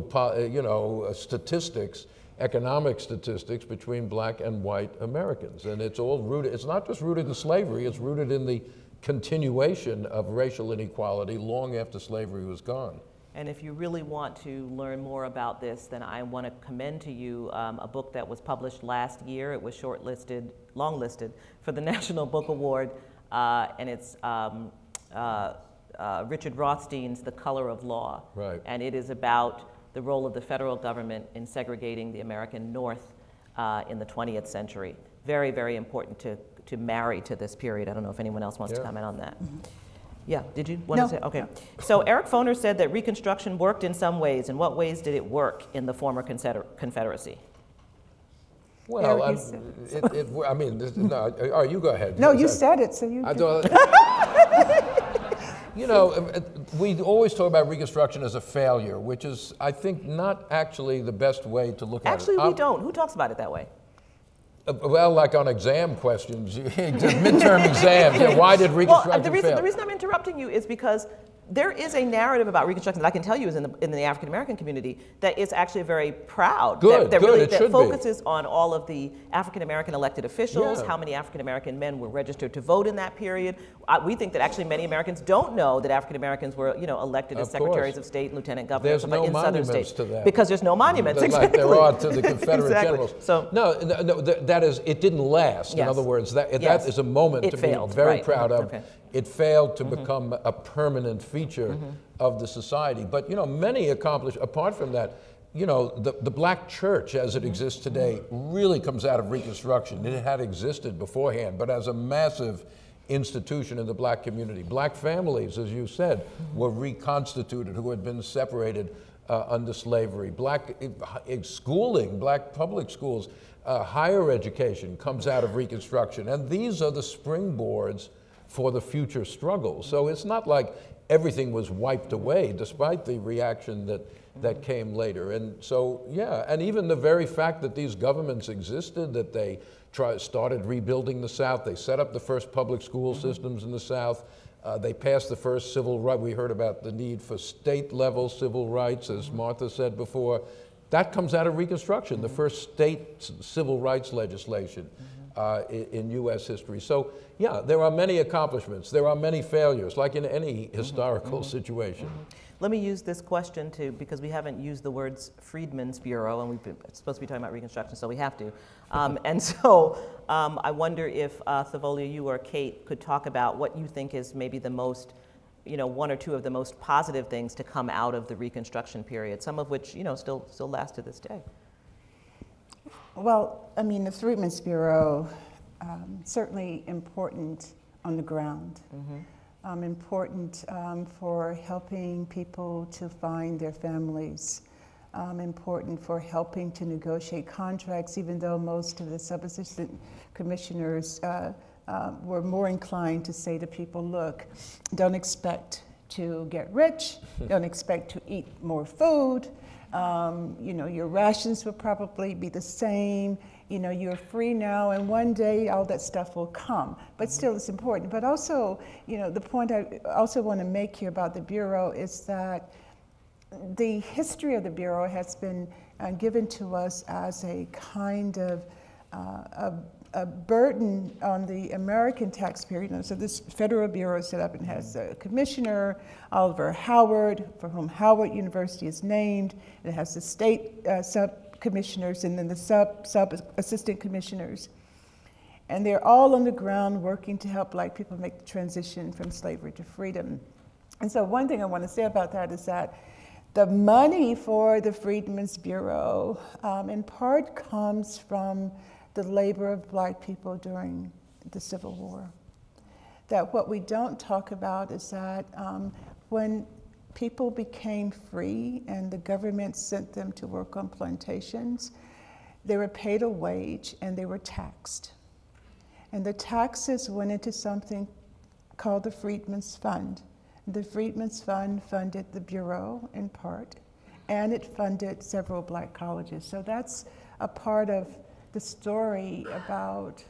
you know, uh, statistics, economic statistics between black and white Americans. And it's all rooted, it's not just rooted in slavery, it's rooted in the continuation of racial inequality long after slavery was gone. And if you really want to learn more about this, then I want to commend to you um, a book that was published last year. It was shortlisted, longlisted for the National Book Award uh, and it's um, uh, uh, Richard Rothstein's The Color of Law. Right. And it is about the role of the federal government in segregating the American North uh, in the 20th century. Very, very important to, to marry to this period. I don't know if anyone else wants to comment on that. Yeah, did you want No, to say? Okay. So Eric Foner said that Reconstruction worked in some ways. In what ways did it work in the former Confeder- Confederacy? Well, Eric, I'm- it, it, I mean, this, no, all right, you go ahead. No, you I- said it, so you. I don't. you know, we always talk about Reconstruction as a failure, which is, I think, not actually the best way to look Actually, at it. Actually, we I'm- don't. Who talks about it that way? Well, like on exam questions, midterm exams. yeah, why did Well, Reconstruction uh, the reason, fail? the reason I'm interrupting you is because there is a narrative about Reconstruction that I can tell you is in the, in the African American community that is actually very proud. Good, that, that good, really that should be. focuses on all of the African American elected officials, Yeah. how many African American men were registered to vote in that period. Uh, we think that actually many Americans don't know that African Americans were, you know, elected as secretaries course. of state, lieutenant governors There's no in southern states to that. because there's no monuments. Like exactly. there are to the Confederate Exactly. generals. So no, no, no, that is, it didn't last. In other words, that, Yes. that is a moment It to failed, be very right. proud of. Okay. Mm-hmm. It failed to become a permanent feature of the society. But you know, many accomplished. Apart from that, you know, the, the black church as Mm-hmm. it exists today really comes out of Reconstruction. It had existed beforehand, but as a massive institution in the black community. Black families, as you said, Mm-hmm. were reconstituted who had been separated uh, under slavery. Black uh, uh, schooling, black public schools, uh, higher education comes out of Reconstruction. And these are the springboards for the future struggle. So it's not like everything was wiped away, despite the reaction that, that came later. And so, yeah, and even the very fact that these governments existed, that they try, started rebuilding the South, they set up the first public school mm-hmm. systems in the South. Uh, they passed the first civil right. We heard about the need for state level civil rights, as mm-hmm. Martha said before. That comes out of Reconstruction, the mm-hmm. first state civil rights legislation uh, in, in U.S. history. So, yeah, there are many accomplishments. There are many failures, like in any historical situation. Let me use this question to, because we haven't used the words Freedmen's Bureau, and we've been supposed to be talking about Reconstruction, so we have to. Um, and so um, I wonder if uh, Thavolia, you or Kate could talk about what you think is maybe the most, you know, one or two of the most positive things to come out of the Reconstruction period, some of which, you know, still, still last to this day. Well, I mean, the Freedmen's Bureau, um, certainly important on the ground. Um, important um, for helping people to find their families. Um, important for helping to negotiate contracts, even though most of the sub-assistant commissioners uh, uh, were more inclined to say to people, look, don't expect to get rich, don't expect to eat more food, um, you know, your rations will probably be the same. You know, you're free now, and one day all that stuff will come. But still, it's important. But also, you know, the point I also want to make here about the Bureau is that the history of the Bureau has been uh, given to us as a kind of uh, a, a burden on the American taxpayer. You know, so this federal bureau is set up and has a commissioner, Oliver Howard, for whom Howard University is named. It has the state uh, sub commissioners and then the sub sub assistant commissioners. And they're all on the ground working to help black people make the transition from slavery to freedom. And so, one thing I want to say about that is that the money for the Freedmen's Bureau, um, in part, comes from the labor of black people during the Civil War. That what we don't talk about is that um, when people became free and the government sent them to work on plantations, they were paid a wage and they were taxed. And the taxes went into something called the Freedmen's Fund. The Freedmen's Fund funded the Bureau in part, and it funded several black colleges. So that's a part of the story about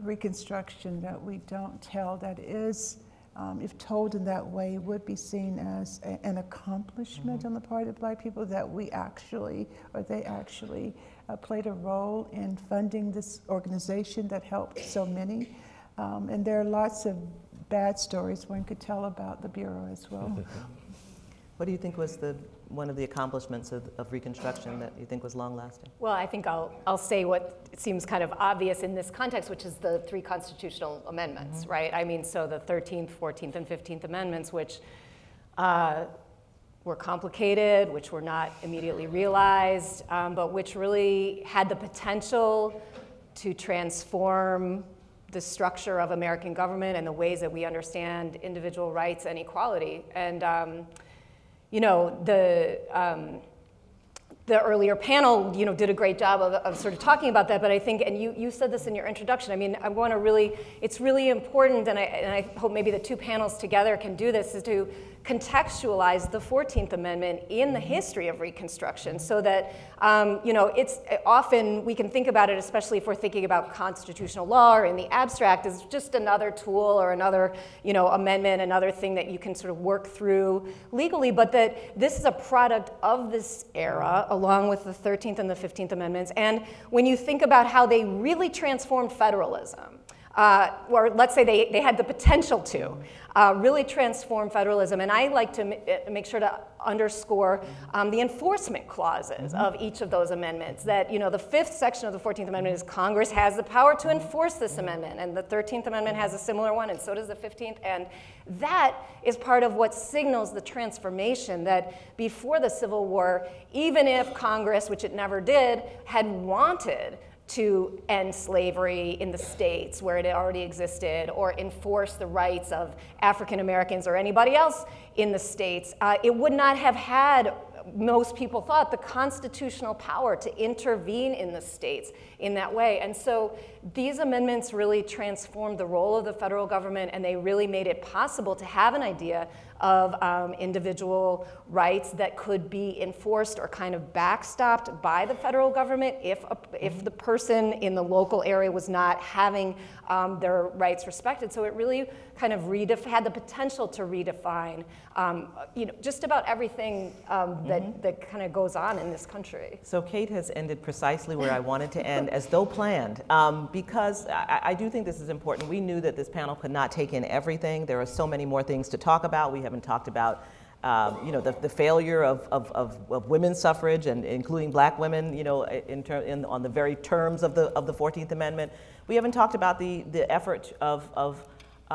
Reconstruction that we don't tell that is, um, if told in that way, would be seen as a, an accomplishment on the part of black people that we actually, or they actually, uh, played a role in funding this organization that helped so many. Um, and there are lots of bad stories one could tell about the Bureau as well. What do you think was the one of the accomplishments of, of Reconstruction that you think was long lasting? Well, I think I'll, I'll say what seems kind of obvious in this context, which is the three constitutional amendments, mm-hmm. right? I mean, so the 13th, 14th, and 15th Amendments, which uh, were complicated, which were not immediately realized, um, but which really had the potential to transform the structure of American government and the ways that we understand individual rights and equality. And, um, you know, the, um, the earlier panel, you know, did a great job of, of, sort of talking about that, but I think, and you, you said this in your introduction, I mean, I want to really, it's really important, and I, and I hope maybe the two panels together can do this, is to contextualize the 14th Amendment in the history of Reconstruction so that, um, you know, it's often we can think about it, especially if we're thinking about constitutional law or in the abstract, as just another tool or another, you know, amendment, another thing that you can sort of work through legally, but that this is a product of this era along with the 13th and the 15th Amendments. And when you think about how they really transformed federalism, uh, or let's say they, they had the potential to, uh, really transform federalism. And I like to uh, make sure to underscore um, the enforcement clauses mm-hmm. of each of those amendments. That, you know, the fifth section of the 14th Amendment is Congress has the power to enforce this amendment, and the 13th Amendment has a similar one, and so does the 15th. And that is part of what signals the transformation that before the Civil War, even if Congress, which it never did, had wanted to end slavery in the states where it already existed or enforce the rights of African Americans or anybody else in the states, uh, it would not have had most people thought, the constitutional power to intervene in the states in that way. And so these amendments really transformed the role of the federal government and they really made it possible to have an idea of um, individual rights that could be enforced or kind of backstopped by the federal government if, a, if the person in the local area was not having um, their rights respected. So it really kind of had the potential to redefine um, you know, just about everything um, that, mm-hmm. that kind of goes on in this country. So Kate has ended precisely where I wanted to end, as though planned, um, because I, I, do think this is important. We knew that this panel could not take in everything. There are so many more things to talk about. We haven't talked about um, you know, the, the failure of, of, of, of, women's suffrage and including black women, you know, in ter- in, on the very terms of the, of the 14th Amendment. We haven't talked about the, the effort of, of uh,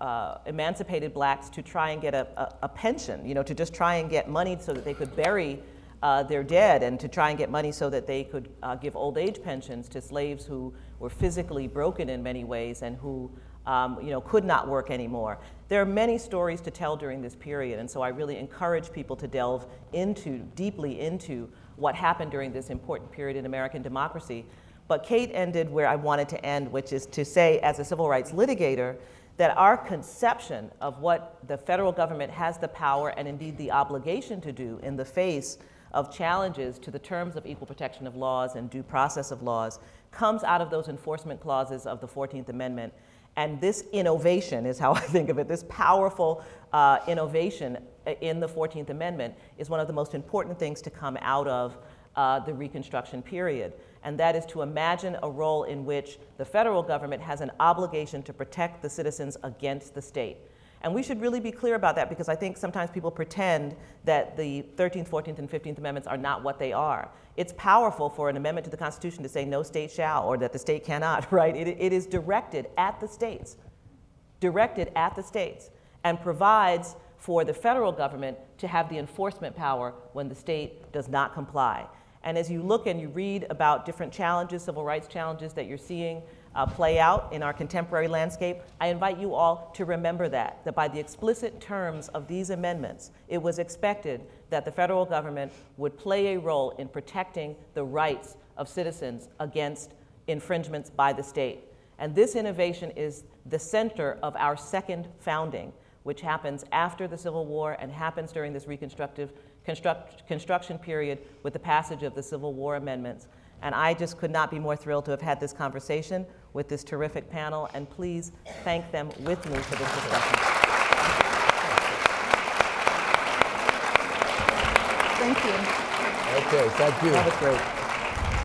uh, emancipated blacks to try and get a, a, a, pension, you know, to just try and get money so that they could bury uh, their dead and to try and get money so that they could uh, give old age pensions to slaves who were physically broken in many ways and who um, you know, could not work anymore. There are many stories to tell during this period, and so I really encourage people to delve into, deeply into what happened during this important period in American democracy. But Kate ended where I wanted to end, which is to say, as a civil rights litigator, that our conception of what the federal government has the power and indeed the obligation to do in the face of challenges to the terms of equal protection of laws and due process of laws comes out of those enforcement clauses of the 14th Amendment and this innovation is how I think of it. This powerful uh, innovation in the 14th Amendment is one of the most important things to come out of uh, the Reconstruction period. And that is to imagine a role in which the federal government has an obligation to protect the citizens against the state. And we should really be clear about that because I think sometimes people pretend that the 13th, 14th, and 15th Amendments are not what they are. It's powerful for an amendment to the Constitution to say no state shall or that the state cannot, right? It, it is directed at the states, directed at the states, and provides for the federal government to have the enforcement power when the state does not comply. And as you look and you read about different challenges, civil rights challenges that you're seeing uh, play out in our contemporary landscape, I invite you all to remember that, that by the explicit terms of these amendments, it was expected that the federal government would play a role in protecting the rights of citizens against infringements by the state. And this innovation is the center of our second founding, which happens after the Civil War and happens during this reconstructive construct, construction period with the passage of the Civil War amendments. And I just could not be more thrilled to have had this conversation with this terrific panel, and please thank them with me for this discussion. Thank you. Okay, thank you. That was great.